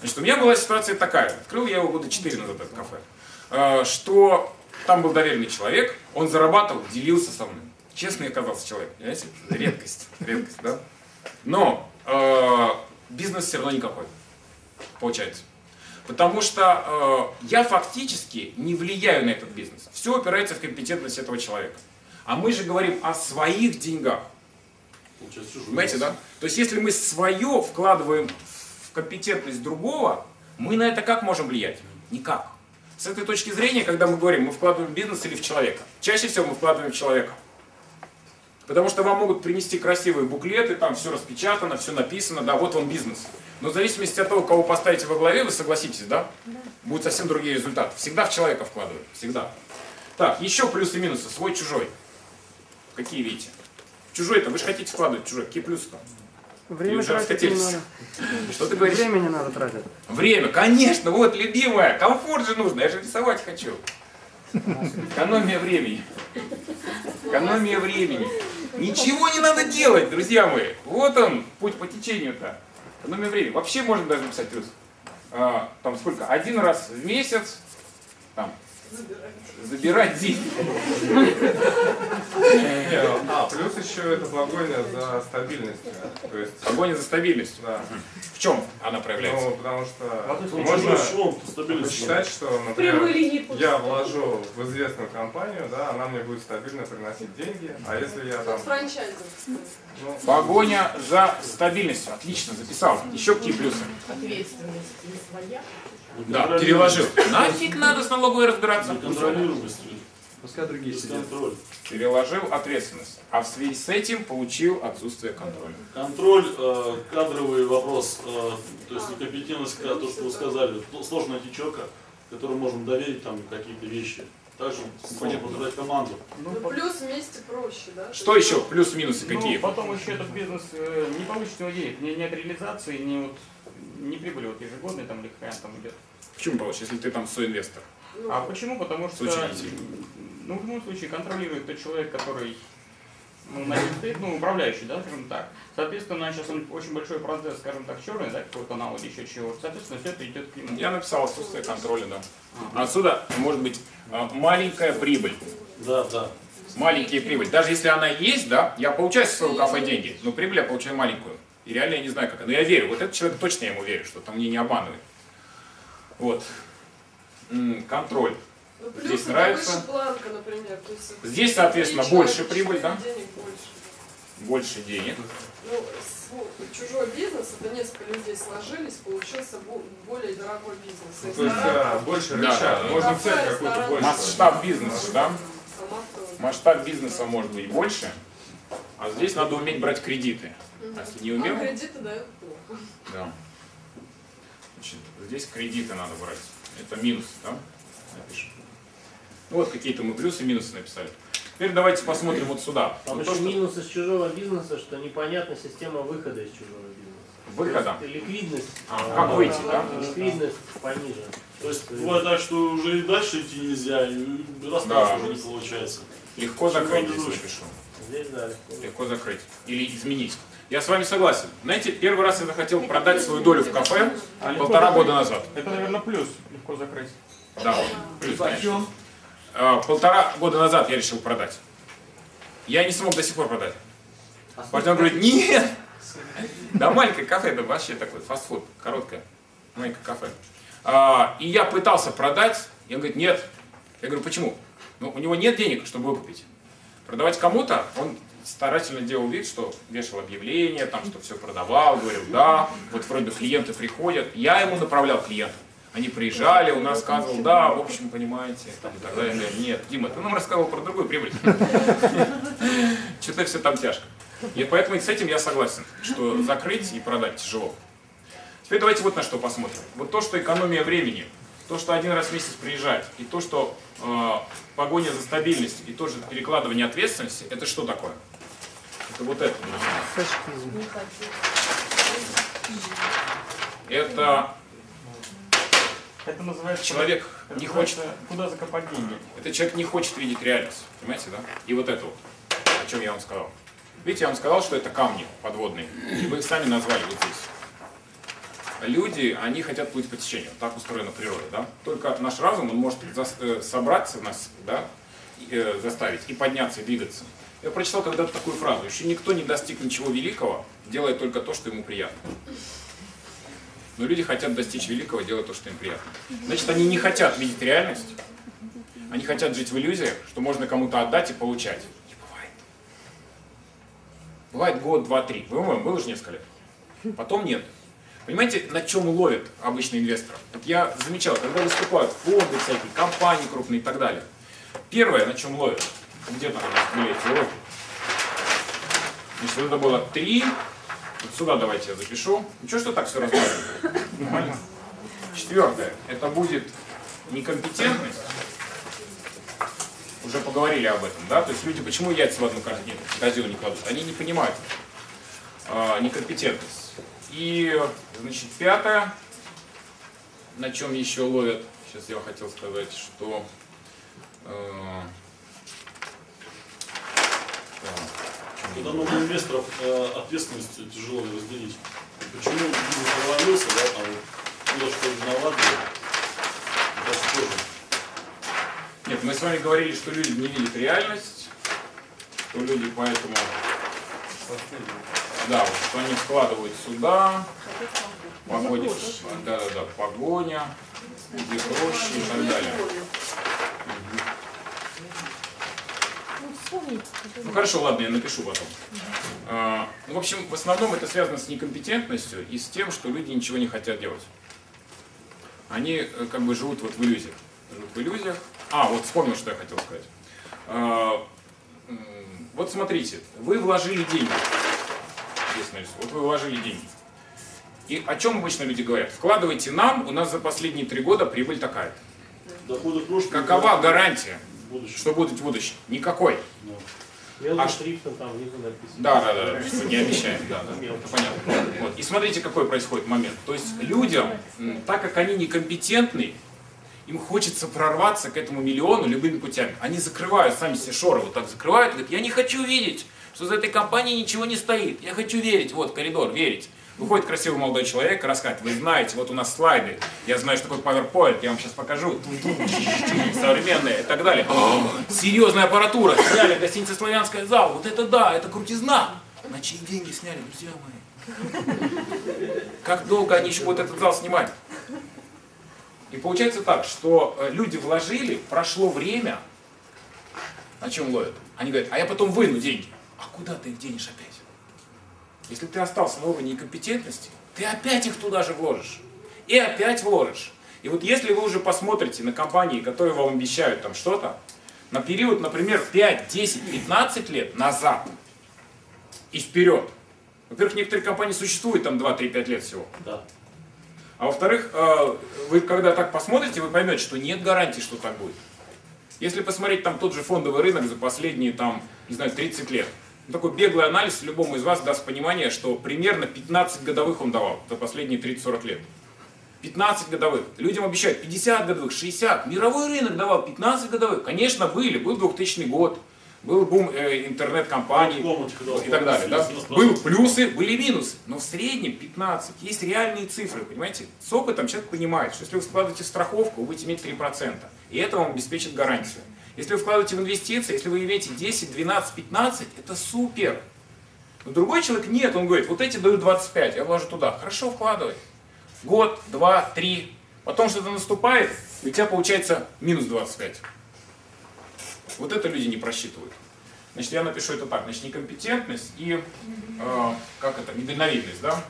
Значит, у меня была ситуация такая, открыл я его года 4 назад, этот кафе, э, что там был доверенный человек, он зарабатывал, делился со мной. Честный оказался человек, понимаете? Редкость, редкость, да? Но э, бизнес все равно никакой, получается. Потому что э, я фактически не влияю на этот бизнес. Все опирается в компетентность этого человека. А мы же говорим о своих деньгах. Чужой Понимаете, да? То есть, если мы свое вкладываем в компетентность другого, мы на это как можем влиять? Никак. С этой точки зрения, когда мы говорим, мы вкладываем в бизнес или в человека, чаще всего мы вкладываем в человека. Потому что вам могут принести красивые буклеты, там все распечатано, все написано, да, вот вам бизнес. Но в зависимости от того, кого поставите во главе, вы согласитесь, да? Будут совсем другие результаты. Всегда в человека вкладывают, всегда. Так, еще плюсы и минусы, свой-чужой. Какие видите? Чужой-то, вы же хотите вкладывать чужой, какие плюсы-то? Время уже тратить не расхотелись. надо. *laughs* Что ты говоришь? Время не надо тратить. Время, конечно, вот, любимая, комфорт же нужно, я же рисовать хочу. Экономия времени. Экономия времени. Ничего не надо делать, друзья мои. Вот он, путь по течению-то. Экономия времени. Вообще можно даже написать плюс. А, там сколько? Один раз в месяц там, забирать деньги. А, плюс еще это погоня за стабильностью. То есть, Погоня за стабильностью. да. В чем она проявляется? Ну, потому что Ну, можно стабильность посчитать, что, например, я вложу в известную компанию, да, она мне будет стабильно приносить деньги, а если я там, ну, Погоня за стабильностью. Отлично, записал. Еще какие плюсы? Ответственность не своя. Да, переложил. Нафиг надо с налоговой разбираться. Пускай другие сидят. Контроль. Переложил ответственность. А в связи с этим получил отсутствие контроля. Контроль, э, кадровый вопрос, э, то есть некомпетентность, то, что вы сказали, то- сложно найти человека, которому можно доверить там какие-то вещи. Также сложно подобрать команду. Ну, Ну, плюс вместе проще, да? Что еще? Плюсы-минусы ну, какие? потом еще этот бизнес э, не получит его денег, ни, ни от реализации, ни вот не прибыли вот ежегодной там или какая там идет. Почему получишь, если ты там соинвестор? Ну, А почему? Потому что, ну, в любом случае, контролирует тот человек, который ну, на стоит, ну, управляющий, да, скажем так. Соответственно, сейчас он очень большой процесс, скажем так, черный, да, какой канал или еще чего. Соответственно, все это идет к нему. Я написал отсутствие контроля, да. Отсюда может быть а, маленькая прибыль. Да, да. Маленькая прибыль. Даже если она есть, да, я получаю со своего кафе деньги, но прибыль я получаю маленькую. И реально я не знаю как. Но я верю. Вот этот человек точно я ему верю, что там мне не обманывает. Вот. Контроль. ну, плюс здесь это нравится. выше планка, например. То есть, Здесь, соответственно, больше прибыль, да? Денег больше. Больше денег. Ну, с- чужой бизнес, это несколько людей сложились, получился бо- более дорогой бизнес. то есть, Ресторан, а, больше Да, рычаг, да, да. можно цель какую-то больше. Масштаб бизнеса, да? Масштаб бизнеса может быть больше, а здесь надо уметь брать кредиты. А если не умел, А кредиты дают плохо. да. Значит, здесь кредиты надо брать. Это минус, да? Напишем. Ну, Вот какие-то мы плюсы и минусы написали. Теперь давайте посмотрим вот сюда. Там Вот то, что- минус из чужого бизнеса, что непонятна система выхода из чужого бизнеса. Выхода. То есть ликвидность. А, как выйти, да? Ликвидность пониже. То есть бывает так, что уже и дальше идти нельзя, и расстаться Да. уже не получается. Легко закрыть, здесь Чужой. Здесь да, легко. Легко закрыть. Или изменить. Я с вами согласен. Знаете, первый раз я захотел продать свою долю в кафе полтора года назад. Это, наверное, плюс легко закрыть. Да, плюс, конечно. э, полтора года назад я решил продать. Я не смог до сих пор продать. Партнер говорит, нет! Да маленькое кафе, это вообще такой фастфуд, короткое, маленькое кафе. А, и я пытался продать, и он говорит, нет. Я говорю, почему? Ну, у него нет денег, чтобы выкупить. Продавать кому-то, он старательно делал вид, что вешал объявления, там, что все продавал, говорил, да, вот вроде клиенты приходят. Я ему направлял клиентов. Они приезжали, он рассказывал, да, в общем, понимаете, там, и так далее. Нет, Дима, ты нам рассказывал про другую прибыль. *laughs* Что-то все там тяжко. И поэтому с этим я согласен, что закрыть и продать тяжело. Теперь давайте вот на что посмотрим. Вот то, что экономия времени, то, что один раз в месяц приезжать, и то, что э, погоня за стабильность, и тоже перекладывание ответственности, это что такое? Это вот это. Это Это называется... человек это не называется хочет, Куда закопать деньги? это человек не хочет видеть реальность, понимаете, да? И вот это вот, о чем я вам сказал. Видите, я вам сказал, что это камни подводные. И вы их сами назвали вот здесь. Люди, они хотят плыть по течению. Так устроена природа, да? Только наш разум, он может э, собраться нас, да, э, заставить и подняться, и двигаться. Я прочитал когда-то такую фразу. Еще никто не достиг ничего великого, делая только то, что ему приятно. Но люди хотят достичь великого, делая то, что им приятно. Значит, они не хотят видеть реальность. Они хотят жить в иллюзиях, что можно кому-то отдать и получать. Не бывает. Бывает год, два, три. Вы моем было же несколько лет. Потом нет. Понимаете, на чем ловят обычные инвесторы? Вот я замечал, когда выступают фонды всякие, компании крупные и так далее. Первое, на чем ловят, где-то у нас были эти уроки. Значит, это было три. Вот сюда давайте я запишу. Ничего, что так все. Нормально. Четвертое. Это будет некомпетентность. Уже поговорили об этом, да? То есть люди почему яйца в одну корзину не кладут? Они не понимают. А, некомпетентность. И, значит, пятое, на чем еще ловят, сейчас я хотел сказать, что... э, Когда много инвесторов э, ответственность тяжело разделить. Почему бизнес провалился, да, там, кто что виноват это тоже. Нет, мы с вами говорили, что люди не видят реальность, что люди поэтому, да, вот, что они вкладывают сюда, погодя, да, да, да, погоня, где проще и так далее. Ну хорошо, ладно, я напишу потом. А, ну, в общем, в основном это связано с некомпетентностью и с тем, что люди ничего не хотят делать. Они э, как бы живут вот в иллюзиях. Живут в иллюзиях. А, вот вспомнил, что я хотел сказать. А, вот смотрите, вы вложили деньги. Здесь нарисую. Вот вы вложили деньги. И о чем обычно люди говорят? Вкладывайте нам, у нас за последние три года прибыль такая. Доходы прошлого. Какова гарантия, в будущем. что будет в будущем? Никакой. Мелким А ш- шрифтом там внизу написано. Да, да, да, что не обещаем, да, да, это понятно. Вот. И смотрите, какой происходит момент. То есть людям, так как они некомпетентны, им хочется прорваться к этому миллиону любыми путями. Они закрывают сами себе шоры, вот так закрывают, говорят, я не хочу видеть, что за этой компанией ничего не стоит. Я хочу верить, вот коридор, верить. Выходит красивый молодой человек и рассказывает, вы знаете, вот у нас слайды, я знаю, что такое PowerPoint, я вам сейчас покажу, современные и так далее. Серьезная аппаратура, сняли в гостинице «Славянская зал», вот это да, это крутизна. На чьи деньги сняли, друзья мои? Как долго они еще будут этот зал снимать? И получается так, что э, люди вложили, прошло время, на чем ловят? Они говорят, а я потом выну деньги. А куда ты их денешь опять? Если ты остался на уровне некомпетентности, ты опять их туда же вложишь. И опять вложишь. И вот если вы уже посмотрите на компании, которые вам обещают там что-то, на период, например, 5, 10, 15 лет назад и вперед. Во-первых, некоторые компании существуют там 2, 3, 5 лет всего. Да. А во-вторых, э, вы когда так посмотрите, вы поймете, что нет гарантии, что так будет. Если посмотреть там тот же фондовый рынок за последние там, не знаю, 30 лет, такой беглый анализ любому из вас даст понимание, что примерно 15 годовых он давал за последние 30-40 лет. 15 годовых. Людям обещают 50 годовых, 60. Мировой рынок давал 15 годовых. Конечно, были. Был 2000 год. Был бум э, интернет-компаний и так далее. Да? Был плюсы, были минусы. Но в среднем 15. Есть реальные цифры, понимаете? С опытом человек понимает, что если вы складываете страховку, вы будете иметь 3%. И это вам обеспечит гарантию. Если вы вкладываете в инвестиции, если вы имеете 10, 12, 15, это супер. Но другой человек нет, он говорит, вот эти дают 25, я вложу туда. Хорошо, вкладывай. Год, два, три. Потом что-то наступает, и у тебя получается минус 25. Вот это люди не просчитывают. Значит, я напишу это так. Значит, некомпетентность и, э, как это, недальновидность, да?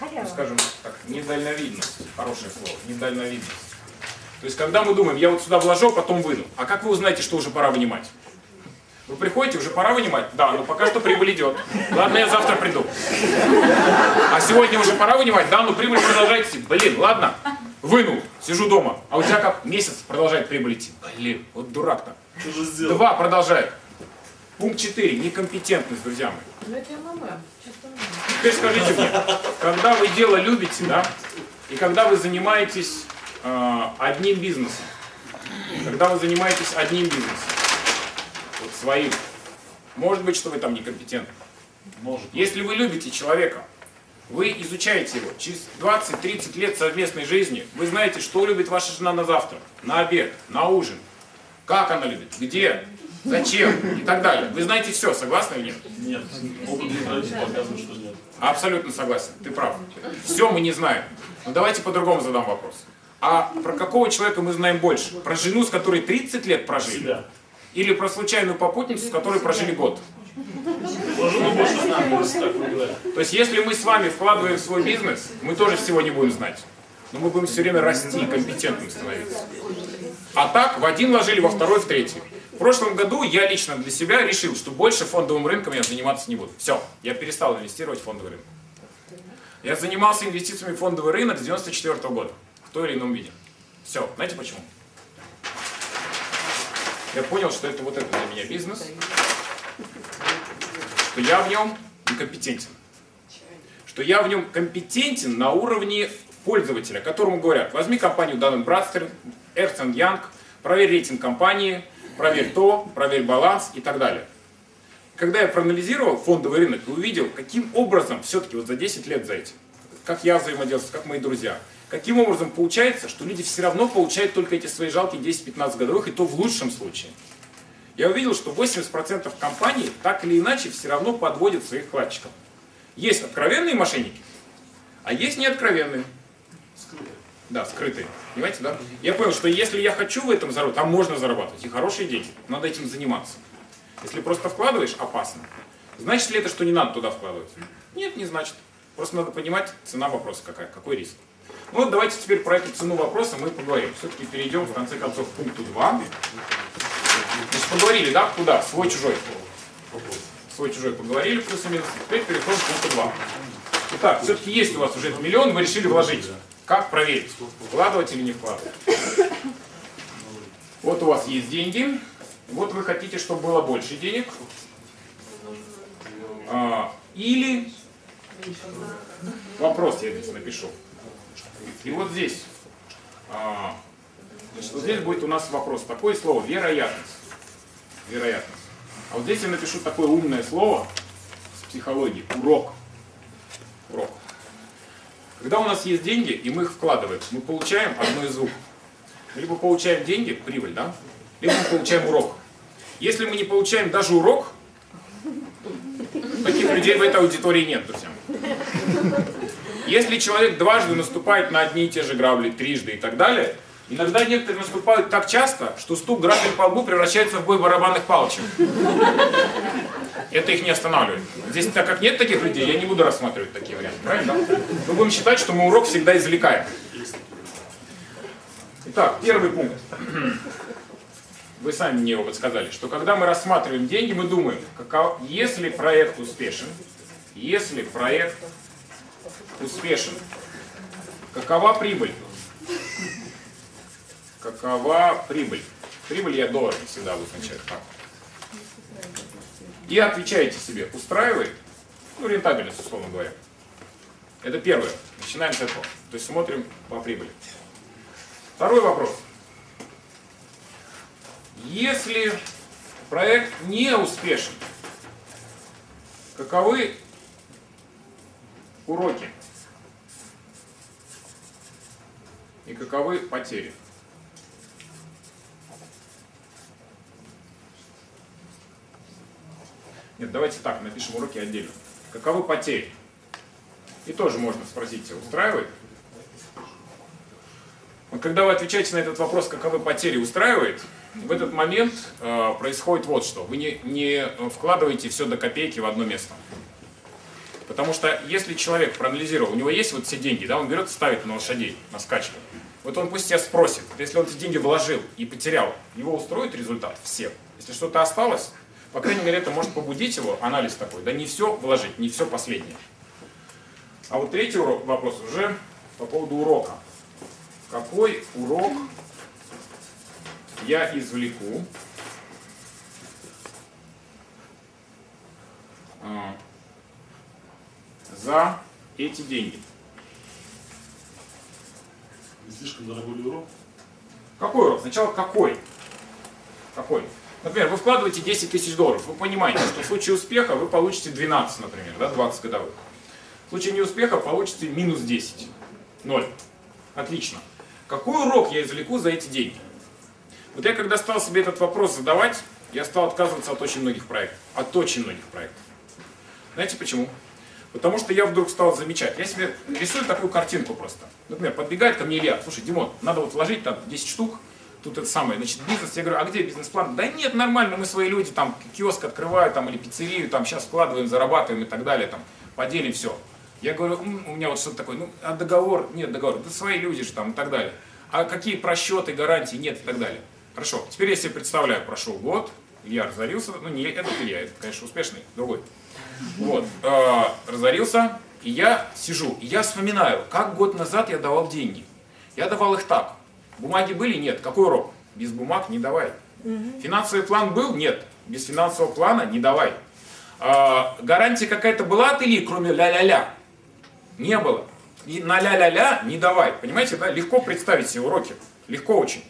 Ну, скажем так, недальновидность. Хорошее слово. Недальновидность. То есть, когда мы думаем, я вот сюда вложу, а потом выну. А как вы узнаете, что уже пора вынимать? Вы приходите, уже пора вынимать? Да, но пока что прибыль идет. Ладно, я завтра приду. А сегодня уже пора вынимать? Да, но прибыль продолжает идти. Блин, ладно, вынул, сижу дома. А у тебя как месяц продолжает прибыль идти. Блин, вот дурак-то. Что же сделал? Два продолжает. Пункт 4. Некомпетентность, друзья мои. Ну это МММ. Теперь скажите мне, когда вы дело любите, да, и когда вы занимаетесь одним бизнесом, когда вы занимаетесь одним бизнесом, вот своим, может быть, что вы там некомпетентны. Может. Если вы любите человека, вы изучаете его, через 20-30 лет совместной жизни, вы знаете, что любит ваша жена на завтрак, на обед, на ужин, как она любит, где, зачем и так далее. Вы знаете все, согласны или нет? Нет. Опыт показывает, что нет. Абсолютно согласен, ты прав. Все мы не знаем. Но давайте по-другому задам вопрос. А про какого человека мы знаем больше? Про жену, с которой 30 лет прожили? Себя. Или про случайную попутницу, с которой прожили год? То есть, если мы с вами вкладываем в свой бизнес, мы тоже всего не будем знать. Но мы будем все время расти и компетентным становиться. А так, в один ложили, во второй, в третий. В прошлом году я лично для себя решил, что больше фондовым рынком я заниматься не буду. Все, я перестал инвестировать в фондовый рынок. Я занимался инвестициями в фондовый рынок с 94 года. Той или ином виде. Все, знаете почему? Я понял, что это вот это для меня бизнес, что я в нем некомпетентен. Что я в нем компетентен на уровне пользователя, которому говорят, возьми компанию Dun Bradstreet, Ernst Young, проверь рейтинг компании, проверь то, проверь баланс и так далее. Когда я проанализировал фондовый рынок и увидел, каким образом все-таки вот за 10 лет за этим, как я взаимодействую, как мои друзья, каким образом получается, что люди все равно получают только эти свои жалкие 10-15 годовых, и то в лучшем случае. Я увидел, что 80% компаний так или иначе все равно подводят своих вкладчиков. Есть откровенные мошенники, а есть неоткровенные. Да, скрытые. Понимаете, да? Я понял, что если я хочу в этом заработать, там можно зарабатывать, и хорошие деньги, надо этим заниматься. Если просто вкладываешь, опасно. Значит ли это, что не надо туда вкладывать? Нет, не значит. Просто надо понимать, цена вопроса какая, какой риск. Ну вот давайте теперь про эту цену вопроса мы поговорим. Все-таки перейдем в конце концов к пункту 2. Значит, поговорили, да, куда? Свой-чужой. Свой-чужой поговорили, плюс-минус. Теперь переходим к пункту 2. Итак, все-таки есть у вас уже этот миллион, вы решили вложить. Как проверить, вкладывать или не вкладывать? Вот у вас есть деньги, вот вы хотите, чтобы было больше денег. А, или вопрос я здесь напишу. И вот здесь, а, вот здесь будет у нас вопрос. Такое слово вероятность. Вероятность. А вот здесь я напишу такое умное слово с психологии. Урок. Урок. Когда у нас есть деньги, и мы их вкладываем, мы получаем одно из двух. Либо получаем деньги, прибыль, да? Либо мы получаем урок. Если мы не получаем даже урок, таких людей в этой аудитории нет, друзья. Если человек дважды наступает на одни и те же грабли, трижды и так далее, иногда некоторые наступают так часто, что стук грабель по лбу превращается в бой барабанных палочек. Это их не останавливает. Здесь, так как нет таких людей, я не буду рассматривать такие варианты. Правильно? Мы будем считать, что мы урок всегда извлекаем. Итак, первый пункт. Вы сами мне его подсказали, что когда мы рассматриваем деньги, мы думаем, каков, если проект успешен, если проект успешен, какова прибыль? Какова прибыль? Прибыль я долларами всегда обозначаю. Так. И отвечаете себе, устраивает? Ну, рентабельность, условно говоря. Это первое. Начинаем с этого. То есть смотрим по прибыли. Второй вопрос. Если проект не успешен, каковы уроки и каковы потери. Нет, давайте так, напишем уроки отдельно. Каковы потери? И тоже можно спросить, тебя устраивает? Вот когда вы отвечаете на этот вопрос, каковы потери, устраивает, в этот момент э, происходит вот что. Вы не, не вкладываете все до копейки в одно место. Потому что если человек проанализировал, у него есть вот все деньги, да, он берет и ставит на лошадей, на скачки. Вот он пусть тебя спросит, если он эти деньги вложил и потерял, его устроит результат всех. Если что-то осталось, по крайней мере, это может побудить его, анализ такой, да не все вложить, не все последнее. А вот третий урок, вопрос уже по поводу урока. Какой урок я извлеку а, за эти деньги? Не слишком дорогой ли урок? Какой урок? Сначала какой? Какой? Например, вы вкладываете 10 тысяч долларов, вы понимаете, что в случае успеха вы получите 12, например, да, 20 годовых. В случае неуспеха получите минус 10. Ноль. Отлично. Какой урок я извлеку за эти деньги? Вот я когда стал себе этот вопрос задавать, я стал отказываться от очень многих проектов. От очень многих проектов. Знаете почему? Потому что я вдруг стал замечать. Я себе рисую такую картинку просто. Например, подбегает ко мне Илья. Слушай, Димон, надо вот вложить там 10 штук. Тут это самое, значит, бизнес. Я говорю, а где бизнес-план? Да нет, нормально, мы свои люди, там, киоск открывают, там, или пиццерию, там, сейчас вкладываем, зарабатываем и так далее, там, поделим все. Я говорю, М, у меня вот что-то такое, ну, а договор? Нет договора. Да свои люди же там и так далее. А какие просчеты, гарантии? Нет и так далее. Хорошо, теперь я себе представляю, прошел год, Илья разорился, ну не этот Илья, это, конечно, успешный, другой. Вот, э, разорился, и я сижу, и я вспоминаю, как год назад я давал деньги. Я давал их так. Бумаги были? Нет. Какой урок? Без бумаг не давай. Финансовый план был? Нет. Без финансового плана не давай. А, гарантия какая-то была от Ильи, кроме ля-ля-ля? Не было. И на ля-ля-ля не давай. Понимаете, да? Легко представить себе уроки. Легко очень.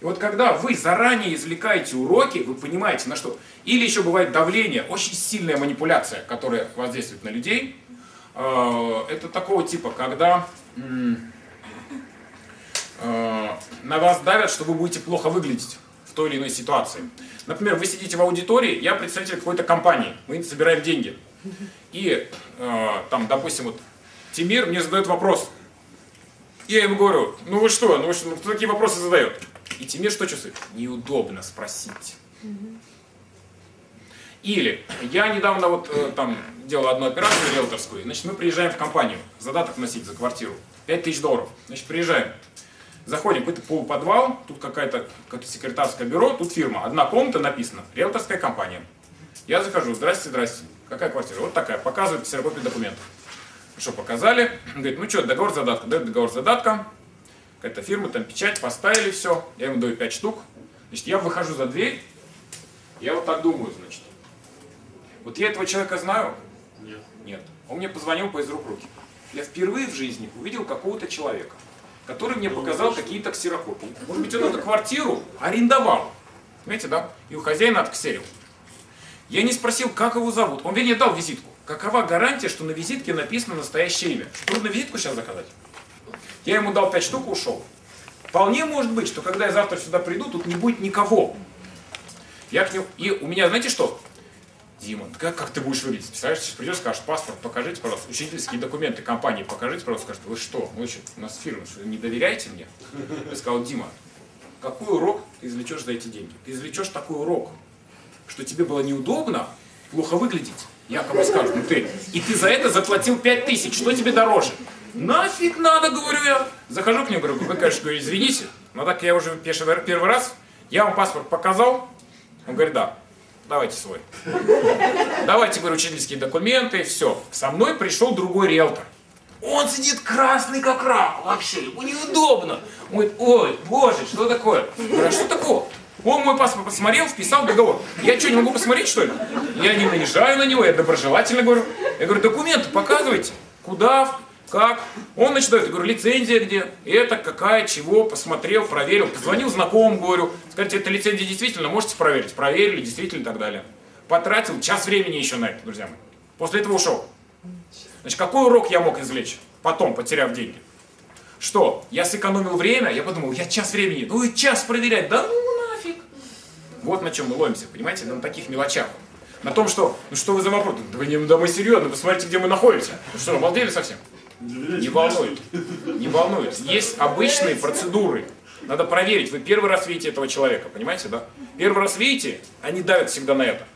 И вот когда вы заранее извлекаете уроки, вы понимаете на что. Или еще бывает давление, очень сильная манипуляция, которая воздействует на людей. Э, Это такого типа, когда э, на вас давят, что вы будете плохо выглядеть в той или иной ситуации. Например, вы сидите в аудитории, я представитель какой-то компании, мы собираем деньги. И э, там, допустим, вот Тимир мне задает вопрос. Я ему говорю, ну вы что, ну вы что, ну кто такие вопросы задает? И Тимир что чувствует? Неудобно спросить. Или я недавно вот э, там делал одну операцию риэлторскую, значит мы приезжаем в компанию, задаток носить за квартиру, 5 тысяч долларов, значит приезжаем, заходим, какой-то полуподвал, тут какая-то какое секретарское бюро, тут фирма, одна комната написана, риэлторская компания. Я захожу, здрасте, здрасте, какая квартира? Вот такая, показывает ксерокопию документов. Что показали? Говорит, ну что, договор задатка, дает договор задатка, какая-то фирма, там печать, поставили все, я ему даю 5 штук, значит я выхожу за дверь, я вот так думаю, значит. Вот я этого человека знаю? Нет. Нет. Он мне позвонил по из рук руки. Я впервые в жизни увидел какого-то человека, который мне показал какие-то ксерокопии. Может быть, он эту квартиру арендовал. Понимаете, да? И у хозяина отксерил. Я не спросил, как его зовут. Он мне дал визитку. Какова гарантия, что на визитке написано настоящее имя? Трудно визитку сейчас заказать? Я ему дал 5 штук ушел. Вполне может быть, что когда я завтра сюда приду, тут не будет никого. Я к нему... И у меня, знаете что? Дима, как, как ты будешь выглядеть? Представляешь, сейчас придешь, скажешь, паспорт, покажите, пожалуйста, учительские документы компании, покажите, пожалуйста, скажет, вы что, вы что, у нас фирма, что, не доверяете мне? Я сказал, Дима, какой урок ты извлечешь за эти деньги? Ты извлечешь такой урок, что тебе было неудобно, плохо выглядеть, якобы скажут, ну ты, и ты за это заплатил 5 тысяч, что тебе дороже? Нафиг надо, говорю я. Захожу к нему, говорю, вы, конечно, говорю, извините, но так я уже первый раз, я вам паспорт показал, он говорит, да, давайте свой. Давайте, говорю, учительские документы, все. Со мной пришел другой риэлтор. Он сидит красный как рак, вообще, ему неудобно. Он говорит, ой, боже, что такое? Говорю, а что такое? Он мой паспорт посмотрел, вписал договор. Я что, не могу посмотреть, что ли? Я не наезжаю на него, я доброжелательно говорю. Я говорю, документы показывайте. Куда, как? Он начинает, я говорю, лицензия где? Это какая, чего, посмотрел, проверил. Позвонил знакомым, говорю, скажите, это лицензия действительно, можете проверить? Проверили, действительно и так далее. Потратил час времени еще на это, друзья мои. После этого ушел. Значит, какой урок я мог извлечь, потом, потеряв деньги? Что? Я сэкономил время, я подумал, я час времени, ну и час проверять, да ну нафиг. Вот на чем мы ломимся, понимаете, на таких мелочах. На том, что, ну что вы за вопрос? Да, не, да мы серьезно, посмотрите, где мы находимся. Вы что, обалдели совсем? Не волнует. Не волнует. Есть обычные процедуры. Надо проверить. Вы первый раз видите этого человека, понимаете, да? Первый раз видите, они давят всегда на это.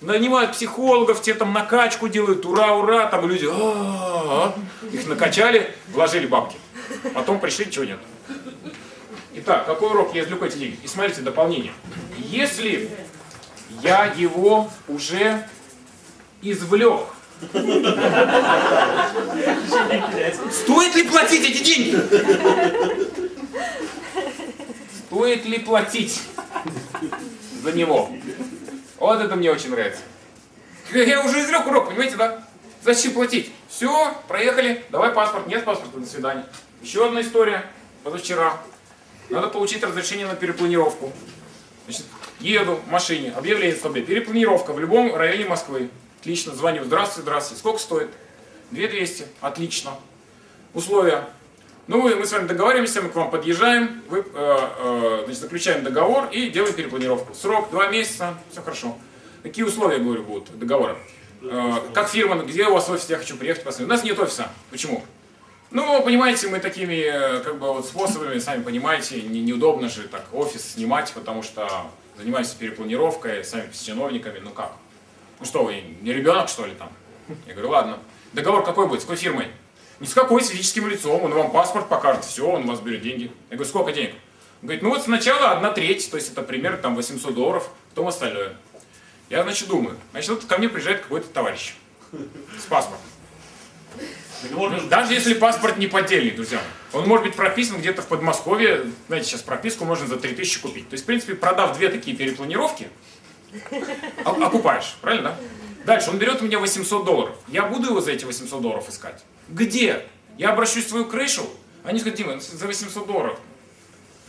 Нанимают психологов, те там накачку делают, ура, ура, там люди, «А-а-а». их накачали, вложили бабки. Потом пришли, ничего нет. Итак, какой урок я извлеку эти деньги? И смотрите, дополнение. Если я его уже извлек, стоит ли платить эти деньги? Стоит ли платить за него? Вот это мне очень нравится. Я уже изрек урок, понимаете, да? Зачем платить? Все, проехали, давай паспорт. Нет паспорта, до свидания. Еще одна история, позавчера. Надо получить разрешение на перепланировку. Значит, еду в машине, объявление в столбе. Перепланировка в любом районе Москвы. Отлично, звоню. Здравствуйте, здравствуйте. Сколько стоит? 2200. Отлично. Условия. Ну, мы с вами договариваемся, мы к вам подъезжаем, вы, э, э, значит, заключаем договор и делаем перепланировку. Срок два месяца, все хорошо. Какие условия, говорю, будут договора? Э, как фирма, где у вас офис, я хочу приехать посмотреть. У нас нет офиса. Почему? Ну, понимаете, мы такими э, как бы вот способами, сами понимаете, не, неудобно же так офис снимать, потому что занимаемся перепланировкой, сами с чиновниками, ну как? Ну что вы, не ребенок что ли там? Я говорю, ладно. Договор какой будет, с какой фирмой? Ни с какой, с физическим лицом, он вам паспорт покажет, все, он у вас берет деньги. Я говорю, сколько денег? Он говорит, ну вот сначала одна треть, то есть это примерно там 800 долларов, потом остальное. Я, значит, думаю, значит, вот ко мне приезжает какой-то товарищ с паспортом. Даже если паспорт не поддельный, друзья, он может быть прописан где-то в Подмосковье, знаете, сейчас прописку можно за 3000 купить. То есть, в принципе, продав две такие перепланировки, окупаешь, правильно, да? Дальше, он берет у меня 800 долларов. Я буду его за эти 800 долларов искать? Где? Я обращусь в свою крышу, они скажут, Дима, за 800 долларов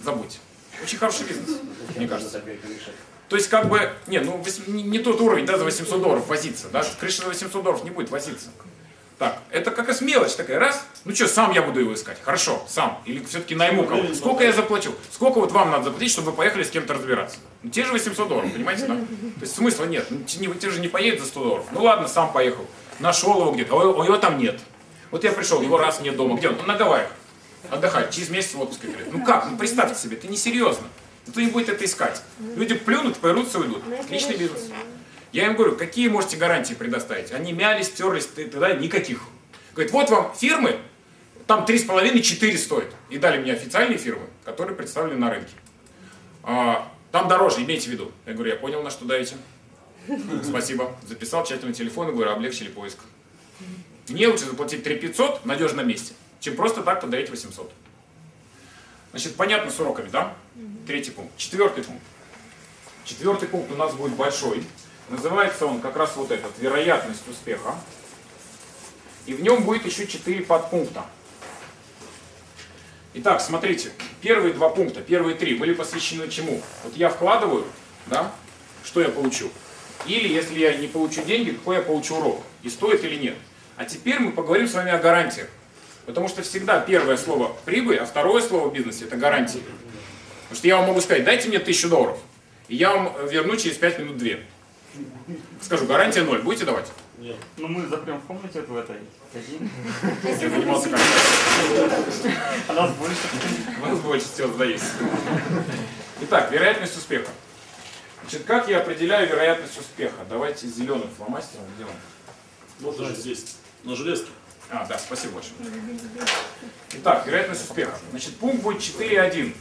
забудь. Очень хороший бизнес, мне кажется. То есть, как бы, не, ну, не тот уровень, да, за 800 долларов возиться, да, крыша за 800 долларов не будет возиться. Так, это как раз мелочь такая, раз, ну что, сам я буду его искать, хорошо, сам, или все-таки найму кого-то, сколько я заплачу, сколько вот вам надо заплатить, чтобы вы поехали с кем-то разбираться? Ну, те же 800 долларов, понимаете, да? То есть смысла нет, ну, те, не- те же не поедет за 100 долларов, ну ладно, сам поехал, нашел его где-то, а его, его там нет. Вот я пришел, его раз нет дома, где он? Он на Гавайях, отдыхать, через месяц в отпуск говорит. Ну как, ну представьте себе, это несерьезно. Никто не будет это искать. Люди плюнут, повернутся, уйдут. Отличный бизнес. Я им говорю, какие можете гарантии предоставить? Они мялись, терлись, тогда никаких. Говорит, вот вам фирмы, там 3,5-4 стоят. И дали мне официальные фирмы, которые представлены на рынке. А, там дороже, имейте в виду. Я говорю, я понял, на что давите. Спасибо. Записал тщательно телефон и говорю, облегчили поиск. Мне лучше заплатить 3 500 в надежном месте, чем просто так подарить 800. Значит, понятно с уроками, да? Третий пункт. Четвертый пункт. Четвертый пункт у нас будет большой. Называется он как раз вот этот, вероятность успеха. И в нем будет еще четыре подпункта. Итак, смотрите, первые два пункта, первые три были посвящены чему? Вот я вкладываю, да, что я получу. Или, если я не получу деньги, какой я получу урок. И стоит или нет. А теперь мы поговорим с вами о гарантиях. Потому что всегда первое слово прибыль, а второе слово в бизнесе это гарантии. Потому что я вам могу сказать, дайте мне тысячу долларов, и я вам верну через 5 минут 2. Скажу, гарантия ноль, будете давать? Нет. Ну мы запрем в комнате в этой. Какие? Я занимался гарантией. А нас больше. У вас больше всего сдаюсь. Итак, вероятность успеха. Значит, как я определяю вероятность успеха? Давайте зеленым фломастером сделаем. Вот даже здесь, на железке. А, да, спасибо большое. Итак, вероятность успеха. Значит, пункт будет 4.1.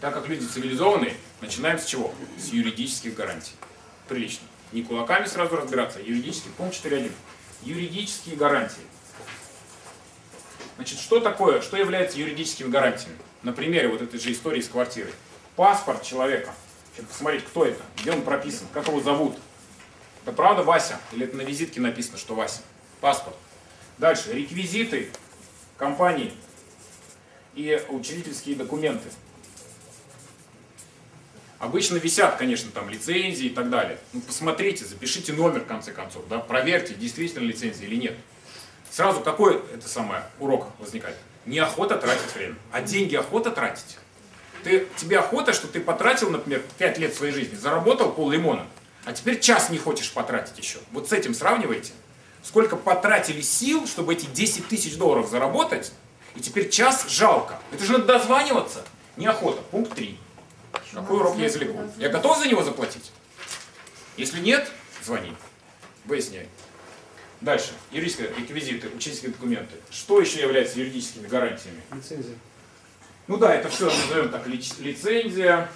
Так как люди цивилизованные, начинаем с чего? С юридических гарантий. Прилично. Не кулаками сразу разбираться, а юридический. Пункт 4.1. Юридические гарантии. Значит, что такое, что является юридическими гарантиями? На примере вот этой же истории с квартирой. Паспорт человека. Сейчас посмотреть, кто это, где он прописан, как его зовут. Это правда Вася? Или это на визитке написано, что Вася? Паспорт. Дальше. Реквизиты компании и учредительские документы. Обычно висят, конечно, там лицензии и так далее. Ну, посмотрите, запишите номер, в конце концов, да, проверьте, действительно лицензия или нет. Сразу какой это самое урок возникает? Неохота тратить время, а деньги охота тратить. Ты, тебе охота, что ты потратил, например, 5 лет своей жизни, заработал пол лимона, А теперь час не хочешь потратить еще. Вот с этим сравнивайте. Сколько потратили сил, чтобы эти 10 тысяч долларов заработать, и теперь час жалко. Это же надо дозваниваться. Неохота. Пункт 3. Какой урок я извлеку? Я готов за него заплатить? Если нет, звони. Выясняй. Дальше. Юридические реквизиты, учительские документы. Что еще является юридическими гарантиями? Лицензия. Ну да, это все назовем так, лиц- лицензия.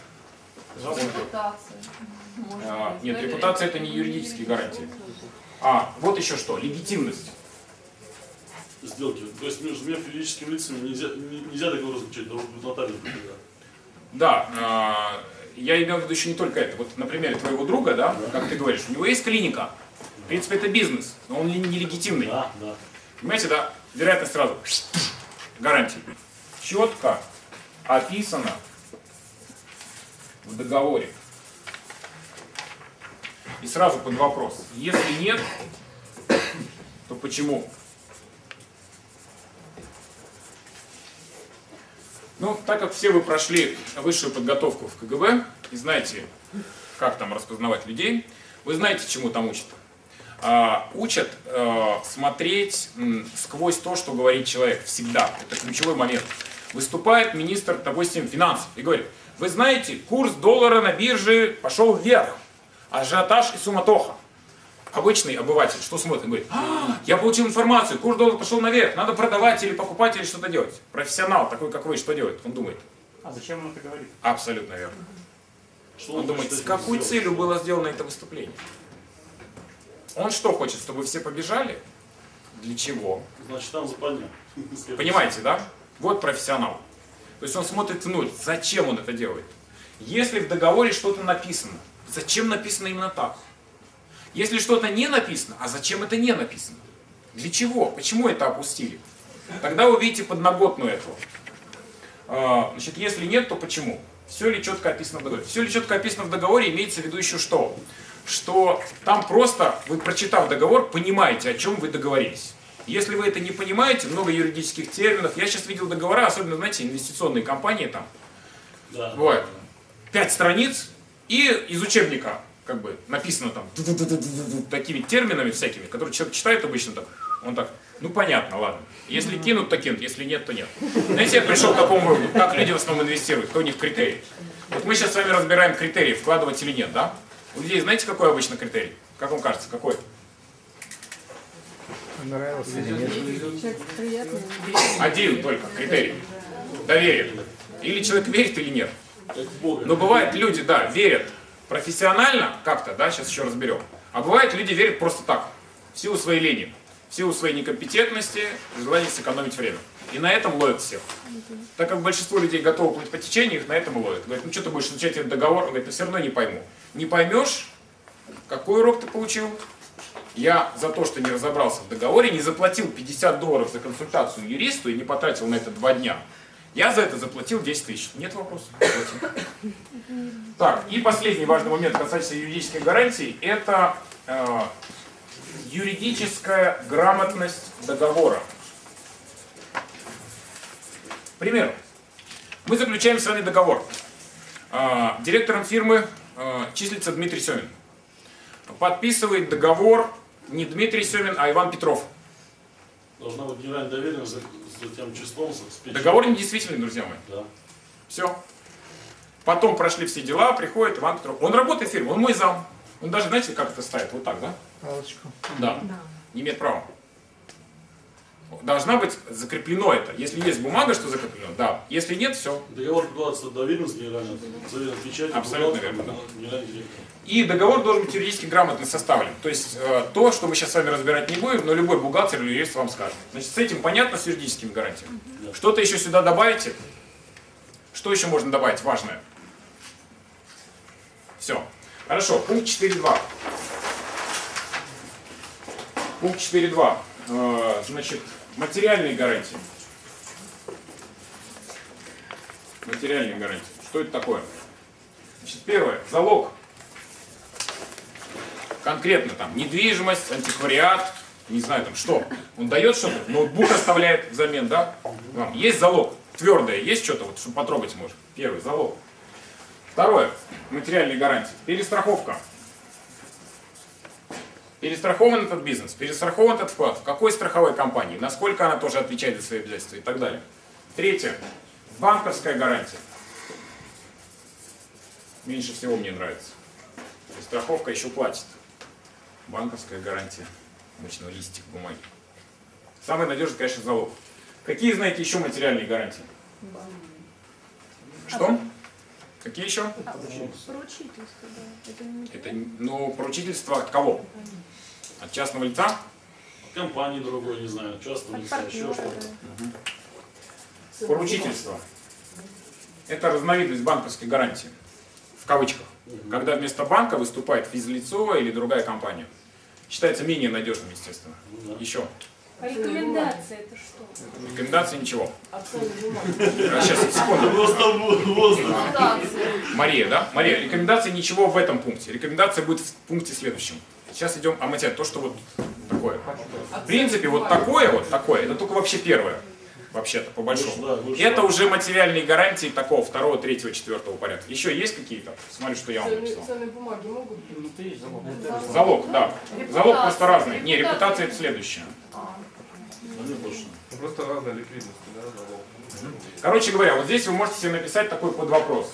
Репутация. А, нет, да, репутация это не юридические гарантии. А, вот еще что, легитимность. Сделки. То есть между двумя физическими лицами нельзя, не- нельзя договор заключать, должен быть нотариус. тогда. Да, а, я имел в виду еще не только это. Вот на примере твоего друга, да, как ты говоришь, у него есть клиника. В принципе, это бизнес, но он не- нелегитимный. Да, да. Понимаете, да? Вероятность сразу. Гарантии. Четко описано в договоре. И сразу под вопрос. Если нет, то почему? Ну, так как все вы прошли высшую подготовку в КГБ и знаете, как там распознавать людей, вы знаете, чему там учат. А, учат э, смотреть сквозь то, что говорит человек всегда. Это ключевой момент. Выступает министр, допустим, финансов и говорит, вы знаете, курс доллара на бирже пошел вверх, ажиотаж и суматоха. Обычный обыватель, что смотрит, он говорит, «А, я получил информацию, курс доллара пошел наверх, надо продавать или покупать или что-то делать. Профессионал, такой как вы, что делает? Он думает, А зачем он это говорит? абсолютно верно. Что Он хочет думает, с какой сделать? целью было сделано это выступление? Он что хочет, чтобы все побежали? Для чего? Значит, там западня. Понимаете, да? Вот профессионал. То есть он смотрит в нуль. Зачем он это делает? Если в договоре что-то написано, зачем написано именно так? Если что-то не написано, а зачем это не написано? Для чего? Почему это опустили? Тогда вы видите подноготную этого. А, Значит, если нет, то почему? Все ли четко описано в договоре? Все ли четко описано в договоре, имеется в виду еще что? Что там просто, вы прочитав договор, понимаете, о чем вы договорились. Если вы это не понимаете, много юридических терминов. Я сейчас видел договора, особенно, знаете, инвестиционные компании там, Да. Бывает. Пять страниц и из учебника как бы написано там такими терминами всякими, которые человек читает обычно так, он так, ну понятно, ладно. Если кинут, то кинут, если нет, то нет. Знаете, я пришел к такому выводу, как люди в основном инвестируют, кто у них критерий. Вот мы сейчас с вами разбираем критерии, вкладывать или нет, да? У людей знаете, какой обычно критерий? Как вам кажется, какой? Нравился или нет? Человек приятный. Один только критерий. Доверие. Или человек верит, или нет. Но бывает люди, да, верят профессионально как-то, да, сейчас еще разберем. А бывает люди верят просто так, в силу своей лени, в силу своей некомпетентности, желания сэкономить время. И на этом ловят всех. Так как большинство людей готовы плыть по течению, их на этом ловят. Говорят, ну что ты будешь изучать этот договор? Он говорит, ну все равно не пойму. Не поймешь, какой урок ты получил? Я за то, что не разобрался в договоре, не заплатил 50 долларов за консультацию юристу и не потратил на это два дня. Я за это заплатил 10 тысяч. Нет вопросов. Так, и последний важный момент касательно юридических гарантий, это э, юридическая грамотность договора. К примеру, мы заключаем с вами договор. Э, директором фирмы э, числится Дмитрий Семин. Подписывает договор не Дмитрий Семин, а Иван Петров. Должна быть генеральная доверенность за, тем числом, печатью. Договор недействительный, друзья мои. Да. Все. Потом прошли все дела, приходит Иван Петров. Он работает в фирме, он мой зам. Он даже, знаете, как это ставит? Вот так, да? Палочку. Да. Не имеет права. Должна быть закреплено это. Если есть бумага, что закреплено, да. Если нет, все. Договор прикладывается доверенность генеральная, заверен печать. Абсолютно верно, да. И договор должен быть юридически грамотно составлен. То есть э, то, что мы сейчас с вами разбирать не будем, но любой бухгалтер или юрист вам скажет. Значит, с этим понятно, с юридическими гарантиями. Да. Что-то еще сюда добавите? Что еще можно добавить важное? Все. Хорошо, пункт 4.2. Пункт 4.2. Э, Значит, материальные гарантии. Материальные гарантии. Что это такое? Значит, первое. Залог. Конкретно там недвижимость, антиквариат, не знаю там что. Он дает что-то, ноутбук оставляет взамен, да? Вам есть залог. Твердое есть что-то, вот, чтобы потрогать можно. Первый залог. Второе. Материальные гарантии. Перестраховка. Перестрахован этот бизнес, перестрахован этот вклад, в какой страховой компании, насколько она тоже отвечает за свои обязательства и так далее. Третье. Банковская гарантия. Меньше всего мне нравится. И страховка еще платит. Банковская гарантия обычного листик бумаги. Самый надежный, конечно, залог. Какие знаете еще материальные гарантии? Что? Какие еще? Поручительство, да. Это не Это, ну, поручительство от кого? От частного лица? Компании другой, не знаю, частного от лица, еще партнера, что-то. да. Поручительство. Это разновидность банковской гарантии. В кавычках. Когда вместо банка выступает физлицо или другая компания. Считается менее надежным, естественно. Ну да. Еще. А рекомендация это что? Рекомендации ничего. А, Сейчас, секунду. Просто воздух. Рекомендации. Мария, да? Мария, рекомендации ничего в этом пункте. Рекомендация будет в пункте следующем. Сейчас идем о материале. То, что вот такое. В принципе, вот такое, вот такое, это только вообще первое. Вообще-то, по большому. Да. Это уже материальные гарантии такого второго, третьего, четвертого порядка. Еще есть какие-то? Смотрю, что я вам написал. ценные бумаги могут быть. Ну, ты есть залог. Залог, да. Залог Репутация. просто разный. Не, Репутация. это следующее. Ну, точно. Ну, Просто разная ликвидность, да, залог. Короче говоря, вот здесь вы можете себе написать такой под вопрос.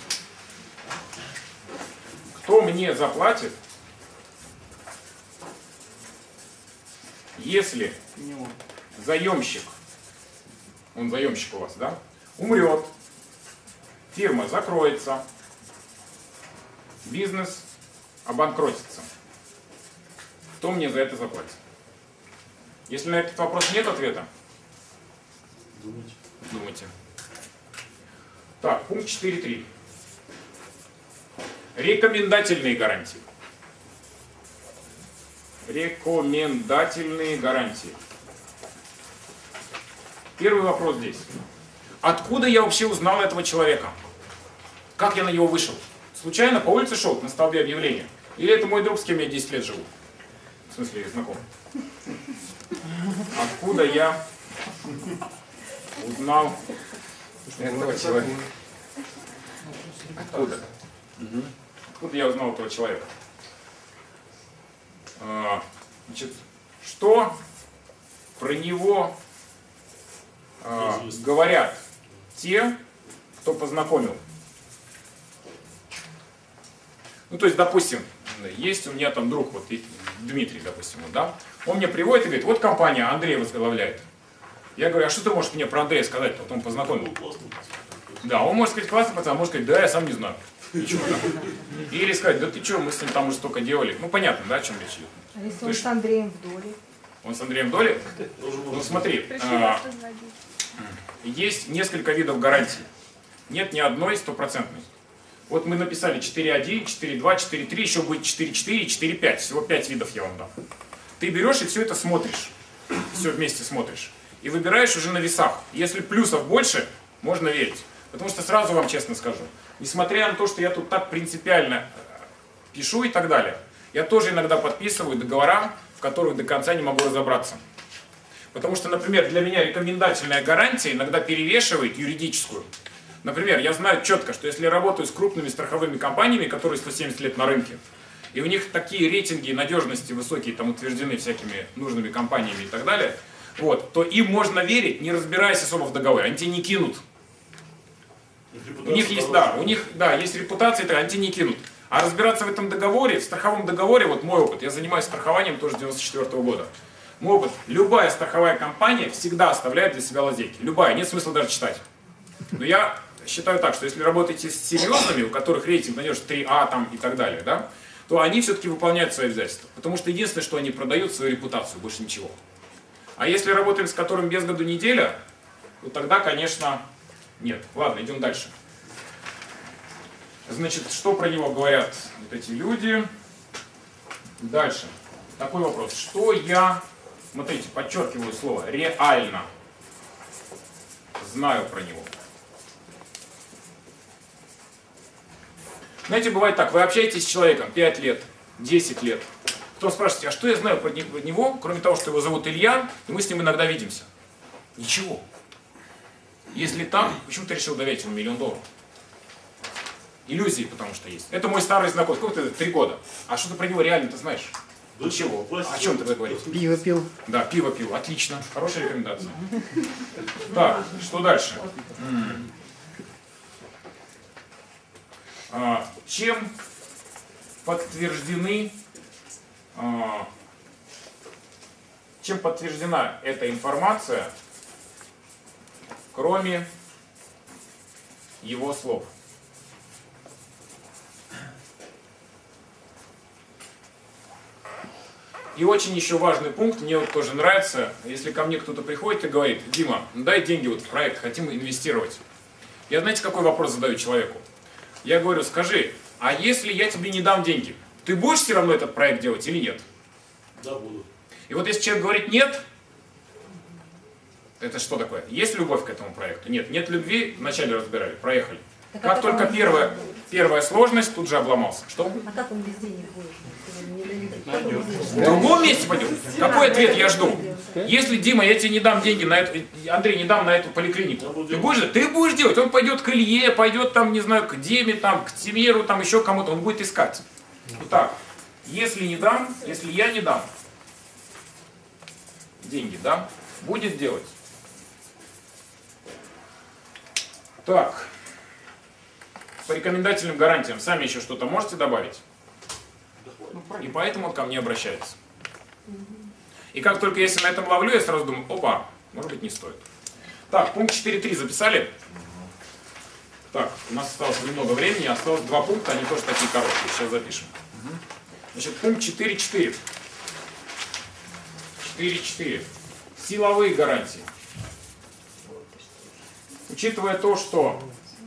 Кто мне заплатит, если заемщик, он заемщик у вас, да, умрет, фирма закроется, бизнес обанкротится. Кто мне за это заплатит? Если на этот вопрос нет ответа, Думайте. думайте. Так, пункт 4.3. Рекомендательные гарантии. Рекомендательные гарантии. Первый вопрос здесь. Откуда я вообще узнал этого человека? Как я на него вышел? Случайно по улице шел, на столбе объявления? Или это мой друг, с кем я 10 лет живу? В смысле, знаком. Откуда я узнал этого человека? Откуда? Откуда я узнал этого человека? А, Значит, что про него Известно. говорят те, кто познакомил? Ну, то есть, допустим, есть у меня там друг, вот Дмитрий, допустим, вот, да? Он мне приводит и говорит, вот компания Андрей возглавляет. Я говорю, а что ты можешь мне про Андрея сказать, потом познакомил? Ну. Да, он может сказать, классный пацан, а может сказать, да, я сам не знаю. Ничего, да. Или сказать, да ты что, мы с ним там уже столько делали. Ну, понятно, да, о чем речь идет. А если Ты он с Андреем в доле? Он с Андреем Доли? Тоже Ну, смотри, а. Есть несколько видов гарантий. Нет ни одной стопроцентной. Вот мы написали 4.1, 4.2, 4.3, еще будет 4.4 и 4.5. Всего 5 видов я вам дам. Ты берешь и все это смотришь. Все вместе смотришь. И выбираешь уже на весах. Если плюсов больше, можно верить. Потому что сразу вам честно скажу, несмотря на то, что я тут так принципиально э, пишу и так далее, я тоже иногда подписываю договора, в которых до конца не могу разобраться. Потому что, например, для меня рекомендательная гарантия иногда перевешивает юридическую. Например, я знаю четко, что если я работаю с крупными страховыми компаниями, которые 170 лет на рынке, и у них такие рейтинги надежности высокие, там утверждены всякими нужными компаниями и так далее, вот, то им можно верить, не разбираясь особо в договоре. Они тебе не кинут. У них есть, да, у них, да, есть репутация, это они тебе не кинут. А разбираться в этом договоре, в страховом договоре, вот мой опыт, я занимаюсь страхованием тоже с 94 года. Опыт, любая страховая компания всегда оставляет для себя лазейки. Любая, нет смысла даже читать. Но я считаю так, что если работаете с серьезными, у которых рейтинг надежности 3А там и так далее, да, то они все-таки выполняют свои обязательства. Потому что единственное, что они продают, свою репутацию, больше ничего. А если работаем с которым без году неделя, то тогда, конечно, нет. Ладно, идем дальше. Значит, что про него говорят вот эти люди? Дальше. Такой вопрос. Что я, смотрите, подчеркиваю слово, реально знаю про него? Знаете, бывает так, вы общаетесь с человеком 5 лет, 10 лет. Потом спрашиваете, а что я знаю про него, кроме того, что его зовут Илья, и мы с ним иногда видимся? Ничего. Если так, почему ты решил доверить ему миллион долларов? Иллюзии, потому что есть. Это мой старый знакомый. Сколько ты? Три года. А что ты про него реально-то знаешь? Да Чего? О чем ты говоришь? Пиво пил. Да, пиво пил. Отлично. Хорошая рекомендация. Так, что дальше? А, Чем подтверждены а, чем подтверждена эта информация, кроме его слов? И очень еще важный пункт, мне вот тоже нравится, если ко мне кто-то приходит и говорит, Дима, дай деньги вот в проект, хотим инвестировать. Я знаете, какой вопрос задаю человеку? Я говорю, скажи, а если я тебе не дам деньги, ты будешь все равно этот проект делать или нет? Да, буду. И вот если человек говорит нет, это что такое? Есть любовь к этому проекту? Нет. Нет любви, вначале разбирали, проехали. Так Как а только первая, первая сложность, тут же обломался. Что? А как он без денег будет? В другом месте пойдет. Какой ответ я жду? Если, Дима, я тебе не дам деньги на эту, Андрей, не дам на эту поликлинику, ты будешь, ты будешь делать. Он пойдет к Илье, пойдет там, не знаю, к Деме, там, к Тимиру, там еще кому-то, он будет искать. Итак, если не дам, если я не дам деньги, да, будет делать. Так, по рекомендательным гарантиям сами еще что-то можете добавить? И поэтому он ко мне обращается. И как только я себя на этом ловлю, я сразу думаю, опа, может быть не стоит. Так, пункт 4.3 записали? Так, у нас осталось немного времени, осталось два пункта, они тоже такие короткие, сейчас запишем. Значит, пункт 4.4. 4.4. Силовые гарантии. Учитывая то, что,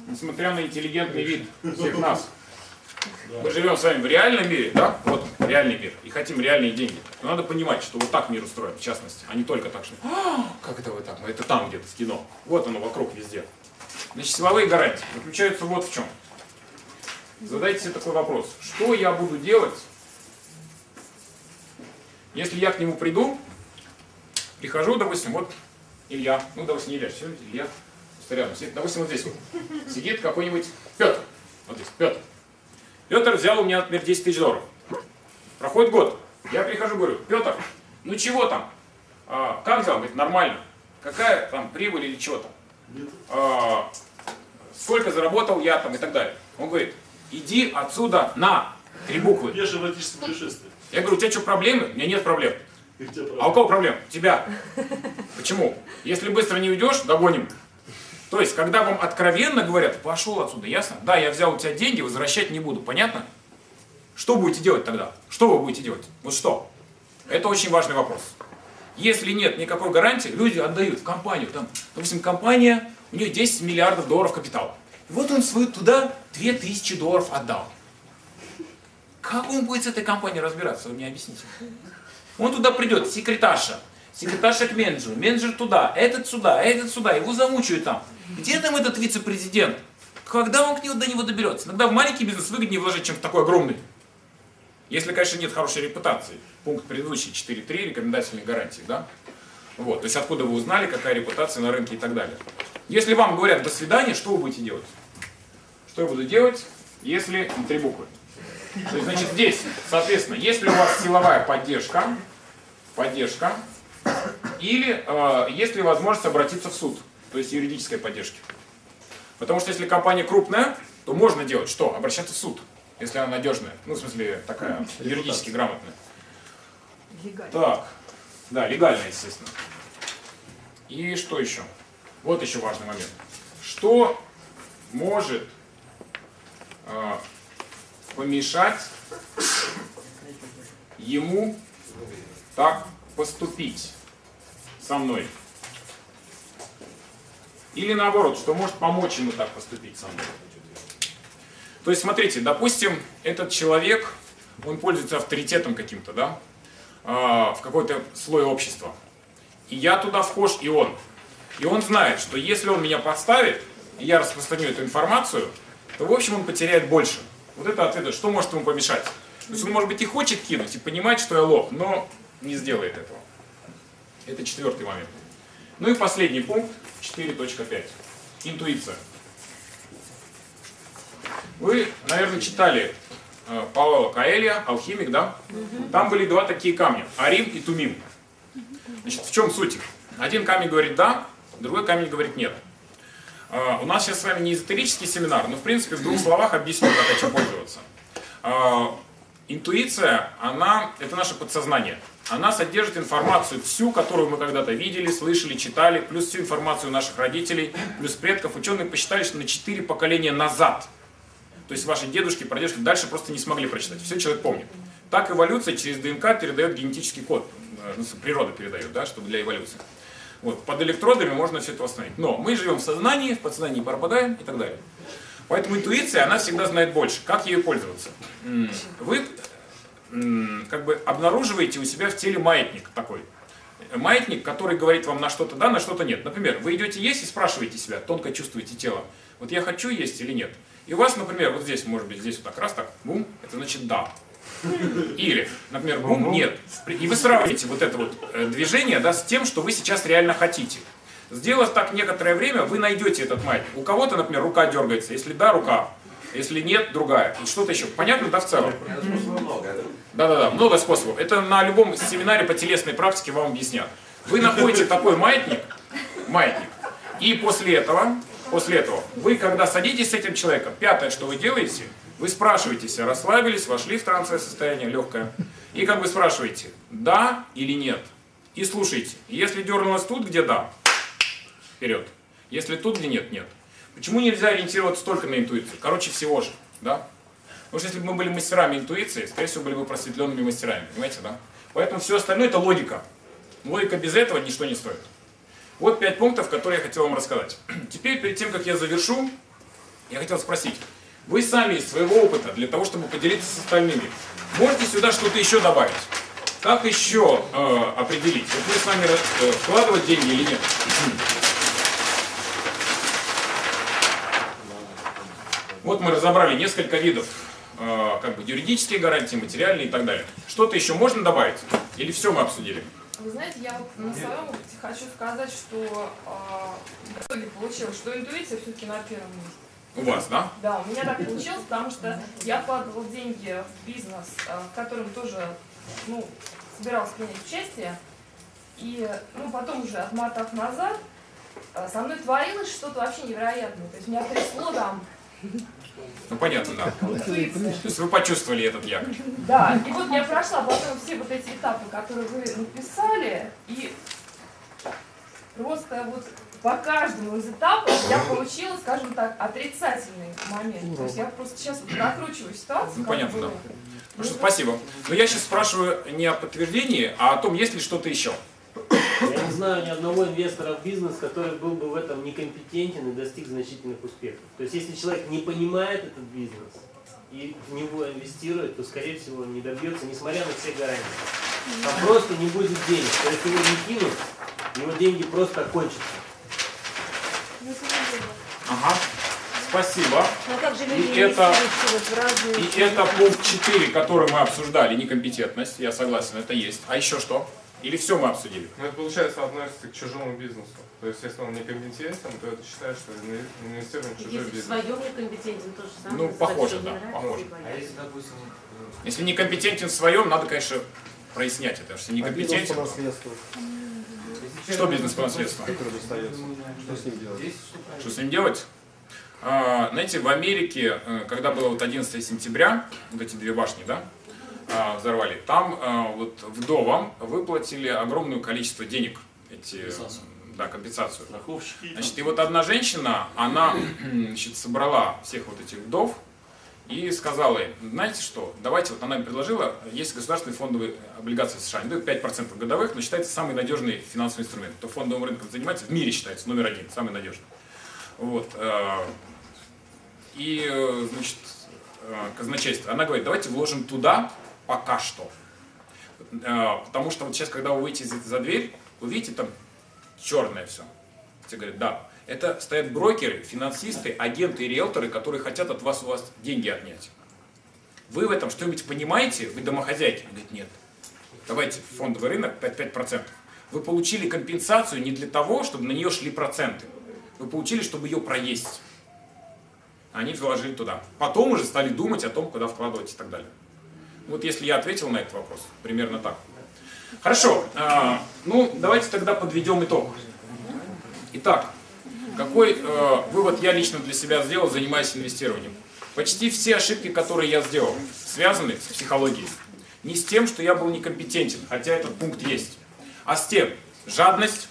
несмотря на интеллигентный вид всех нас, мы живем с вами в реальном мире, да? Вот реальный мир, и хотим реальные деньги. Но надо понимать, что вот так мир устроен, в частности, а не только так, что «А, как это вы так, это там где-то в кино. Вот оно вокруг везде. Значит, силовые гарантии заключаются вот в чем. Задайте себе такой вопрос. Что я буду делать, если я к нему приду, прихожу, допустим, вот Илья, ну, допустим, не Илья, все, Илья, рядом сидит, допустим, вот здесь вот, сидит какой-нибудь Петр, вот здесь, Петр. Петр взял у меня, например, 10 тысяч долларов. Проходит год, я прихожу, говорю, Петр, ну чего там? А, как взял? Говорит, нормально. Какая там прибыль или чего там? А, сколько заработал я там и так далее. Он говорит, иди отсюда на три буквы. Пешее эротическое путешествие. Я говорю, у тебя что, проблемы? У меня нет проблем. А у кого проблем? У Тебя. Почему? Если быстро не уйдешь, догоним. То есть, когда вам откровенно говорят, пошел отсюда, ясно? Да, я взял у тебя деньги, возвращать не буду, понятно? Что будете делать тогда? Что вы будете делать? Вот что? Это очень важный вопрос. Если нет никакой гарантии, люди отдают в компанию. Там, допустим, компания, у нее 10 миллиардов долларов капитала. И вот он свою туда 2000 долларов отдал. Как он будет с этой компанией разбираться, вы мне объясните. Он туда придет, секретарша, секретарша к менеджеру, менеджер туда, этот сюда, этот сюда, его замучают там. Где там этот вице-президент? Когда он к нему до него доберется? Иногда в маленький бизнес выгоднее вложить, чем в такой огромный. Если, конечно, нет хорошей репутации. Пункт предыдущий 4.3, рекомендательные гарантии, да? Вот, то есть откуда вы узнали, какая репутация на рынке и так далее. Если вам говорят «до свидания», что вы будете делать? Что я буду делать, если три буквы? То есть, значит, здесь, соответственно, если у вас силовая поддержка, поддержка, или э, есть ли возможность обратиться в суд, то есть юридической поддержки. Потому что если компания крупная, то можно делать что? Обращаться в суд, если она надежная. Ну, в смысле, такая юридически грамотная. Так, да, легально, естественно. И что еще? Вот еще важный момент. Что может э, помешать ему так поступить со мной? Или наоборот, что может помочь ему так поступить со мной? То есть, смотрите, допустим, этот человек, он пользуется авторитетом каким-то, да, а, в какой-то слой общества. И я туда вхож, и он. И он знает, что если он меня подставит, и я распространю эту информацию, то, в общем, он потеряет больше. Вот это ответ, что может ему помешать? То есть он, может быть, и хочет кинуть, и понимает, что я лох, но не сделает этого. Это четвертый момент. Ну и последний пункт, 4.5. Интуиция. Вы, наверное, читали э, Паоло Каэлья, алхимик, да? Там были два такие камня, Арим и Тумим. Значит, в чем суть? Один камень говорит да, другой камень говорит нет. А, У нас сейчас с вами не эзотерический семинар, но в принципе в двух словах объясню, как этим пользоваться. А, Интуиция, она, это наше подсознание. Она содержит информацию всю, которую мы когда-то видели, слышали, читали, плюс всю информацию наших родителей, плюс предков. Ученые посчитали, что на 4 поколения назад. То есть ваши дедушки, прадедушки дальше просто не смогли прочитать. Все человек помнит. Так эволюция через ДНК передает генетический код. Э, ну, природа передает, да, чтобы для эволюции. Вот, под электродами можно все это восстановить. Но мы живем в сознании, в подсознании пропадаем и так далее. Поэтому интуиция, она всегда знает больше. Как ею пользоваться? Вы как бы обнаруживаете у себя в теле маятник такой. Маятник, который говорит вам на что-то да, на что-то нет. Например, вы идете есть и спрашиваете себя, тонко чувствуете тело, вот я хочу есть или нет. И у вас, например, вот здесь, может быть, здесь вот так раз так, бум, это значит да. Или, например, бум, нет. И вы сравниваете вот это вот э, движение да, с тем, что вы сейчас реально хотите. Сделав так некоторое время, вы найдете этот маятник. У кого-то, например, рука дергается. Если да, рука. Если нет, другая. И что-то еще. Понятно, да, в целом? Да-да-да, много способов. Это на любом семинаре по телесной практике вам объяснят. Вы находите такой маятник, маятник, и после этого, после этого, вы когда садитесь с этим человеком, пятое, что вы делаете, вы спрашиваете себя, расслабились, вошли в трансовое состояние, легкое, и как бы спрашиваете, да или нет, и слушайте. Если дернулось тут, где да, вперед. Если тут, где нет, нет. Почему нельзя ориентироваться только на интуицию? Короче всего же, да? Потому что если бы мы были мастерами интуиции, скорее всего, были бы просветленными мастерами, понимаете, да? Поэтому все остальное это логика. Логика без этого ничто не стоит. Вот пять пунктов, которые я хотел вам рассказать. *clears throat* Теперь, перед тем, как я завершу, я хотел спросить. Вы сами из своего опыта, для того, чтобы поделиться с остальными, можете сюда что-то еще добавить? Как еще э, определить, вот вы с вами э, вкладывать деньги или нет? *clears throat* Вот мы разобрали несколько видов как бы юридические гарантии, материальные и так далее. Что-то еще можно добавить? Или все мы обсудили? Вы знаете, я вот на своем опыте хочу сказать, что э, в итоге получилось, что интуиция все-таки на первом месте. У вас, да? Да, у меня так получилось, потому что я вкладывала деньги в бизнес, э, в котором тоже, ну, собиралась принять участие. И, ну, потом уже отмотав назад, э, со мной творилось что-то вообще невероятное. То есть меня трясло там. Ну понятно, да. *laughs* То есть вы почувствовали этот якорь. Да, и вот я прошла потом все вот эти этапы, которые вы написали, и просто вот по каждому из этапов я получила, скажем так, отрицательный момент. То есть я просто сейчас вот прокручиваю ситуацию. Ну понятно, да. было. Хорошо, спасибо. Но я сейчас спрашиваю не о подтверждении, а о том, есть ли что-то еще. Я не знаю ни одного инвестора в бизнес, который был бы в этом некомпетентен и достиг значительных успехов. То есть, если человек не понимает этот бизнес и в него инвестирует, то, скорее всего, не добьется, несмотря на все гарантии. Там просто не будет денег. То есть, его не кинут, его деньги просто кончатся. Ага. Спасибо. Ну как же И это-. И это пункт 4, который мы обсуждали, некомпетентность, я согласен, это есть. А еще что? Или все мы обсудили? Ну, это, получается, относится к чужому бизнесу. То есть, если он некомпетентен, то это считается, что инве- инвестирование в чужой Если в бизнес. своем некомпетентен, то же самое. Ну, похоже, что да, похоже. А если, допустим, э, Если некомпетентен в своем, надо, конечно, прояснять это. Если А бизнес некомпетентен, по наследству, если что бизнес по наследству? что с ним делать? Что? Что с ним делать? А, Знаете, в Америке, э, когда было вот 11 сентября, вот эти две башни, да, взорвали, там а, вот вдовам выплатили огромное количество денег, эти, Компенсацию. да, компенсацию. Страховщики. Значит, и вот одна женщина, она *clears throat* значит, собрала всех вот этих вдов и сказала им, знаете что, давайте, вот она им предложила, есть государственные фондовые облигации США, они дают 5% годовых, но считается самый надежный финансовый инструмент. Кто фондовым рынком занимается, в мире считается номер один, самый надежный. Вот. э, И, э, значит, э, казначейство, она говорит, давайте вложим туда пока что. Э, Потому что вот сейчас, когда вы выйдете за, дверь, вы видите там черное все. Все говорят, да. Это стоят брокеры, финансисты, агенты и риэлторы, которые хотят от вас у вас деньги отнять. Вы в этом что-нибудь понимаете? Вы домохозяйки? Она говорит, нет. Давайте фондовый рынок 5%. 5%. Вы получили компенсацию не для того, чтобы на нее шли проценты. Вы получили, чтобы ее проесть. они вложили туда. Потом уже стали думать о том, куда вкладывать и так далее. Вот если я ответил на этот вопрос, примерно так. Хорошо, а, ну давайте тогда подведем итог. Итак, какой э, вывод я лично для себя сделал, занимаясь инвестированием? Почти все ошибки, которые я сделал, связаны с психологией. Не с тем, что я был некомпетентен, хотя этот пункт есть, а с тем, жадность,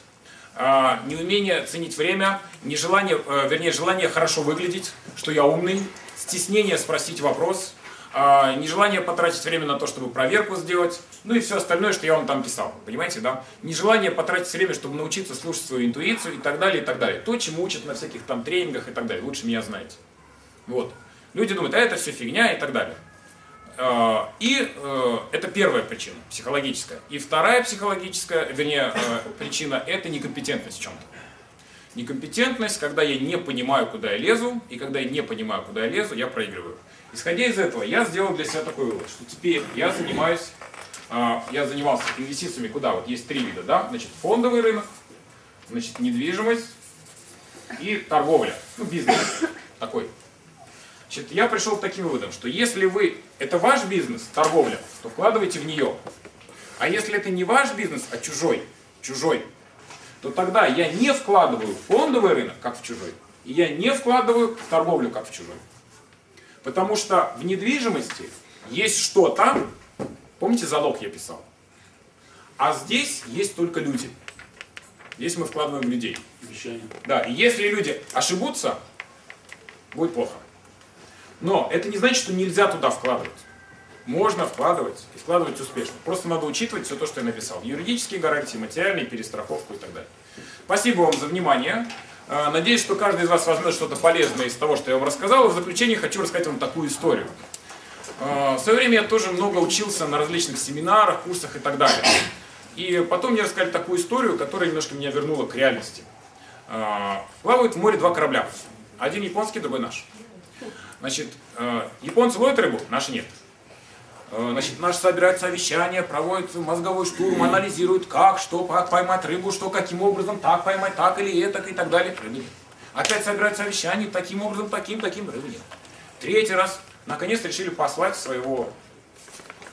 э, неумение ценить время, нежелание, э, вернее, желание хорошо выглядеть, что я умный, стеснение спросить вопрос, э, нежелание потратить время на то, чтобы проверку сделать, ну и все остальное, что я вам там писал. Понимаете, да? Нежелание потратить время, чтобы научиться слушать свою интуицию и так далее, и так далее. То, чему учат на всяких там тренингах и так далее. Лучше меня знаете. Вот. Люди думают, а это все фигня и так далее. А, и э, это первая причина, психологическая. И вторая психологическая, вернее, э, причина – это некомпетентность в чем-то. Некомпетентность, когда я не понимаю, куда я лезу, и когда я не понимаю, куда я лезу, я проигрываю. Исходя из этого, я сделал для себя такой вывод, что теперь я занимаюсь, а, я занимался инвестициями куда? Вот есть три вида, да? Значит, фондовый рынок, значит, недвижимость и торговля, ну, бизнес такой. Значит, я пришел к таким выводам, что если вы, это ваш бизнес, торговля, то вкладывайте в нее. А если это не ваш бизнес, а чужой, чужой, то тогда я не вкладываю в фондовый рынок, как в чужой, и я не вкладываю в торговлю, как в чужой. Потому что в недвижимости есть что-то, помните, залог я писал, а здесь есть только люди. Здесь мы вкладываем в людей. Обещание. Да, и если люди ошибутся, будет плохо. Но это не значит, что нельзя туда вкладывать. Можно вкладывать и вкладывать успешно. Просто надо учитывать все то, что я написал. Юридические гарантии, материальные, перестраховку и так далее. Спасибо вам за внимание. Э, Надеюсь, что каждый из вас возьмет что-то полезное из того, что я вам рассказал. В заключение хочу рассказать вам такую историю. Э, В свое время я тоже много учился на различных семинарах, курсах и так далее. И потом мне рассказали такую историю, которая немножко меня вернула к реальности. Э, Плавают в море два корабля. Один японский, другой наш. Значит, японцы ловят рыбу, наши нет. Э, Значит, наши собирают совещания, проводят мозговой штурм, анализируют, как, что, как поймать рыбу, что, каким образом, так поймать, так или это, и так далее. Рыбы нет. Опять собирают совещания, таким образом, таким, таким, рыбы нет. Третий раз, наконец, решили послать своего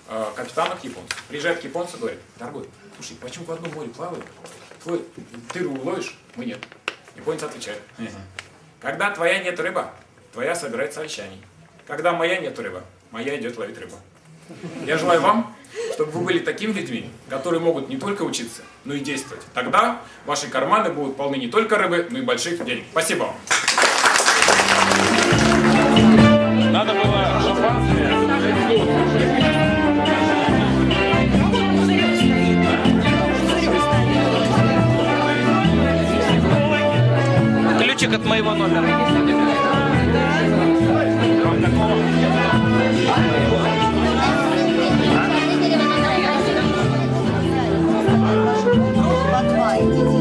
э, капитана к японцу. Приезжает к японцу и говорит, дорогой, слушай, почему в одном море плавают? Твой, ты рыбу ловишь, мы нет. Японец отвечает, когда твоя нет рыба, твоя собирает совещаний. Когда моя нет рыба, моя идет ловить рыбу. Я желаю вам, чтобы вы были такими людьми, которые могут не только учиться, но и действовать. Тогда ваши карманы будут полны не только рыбы, но и больших денег. Спасибо вам. Надо было Ключик от моего номера. mind.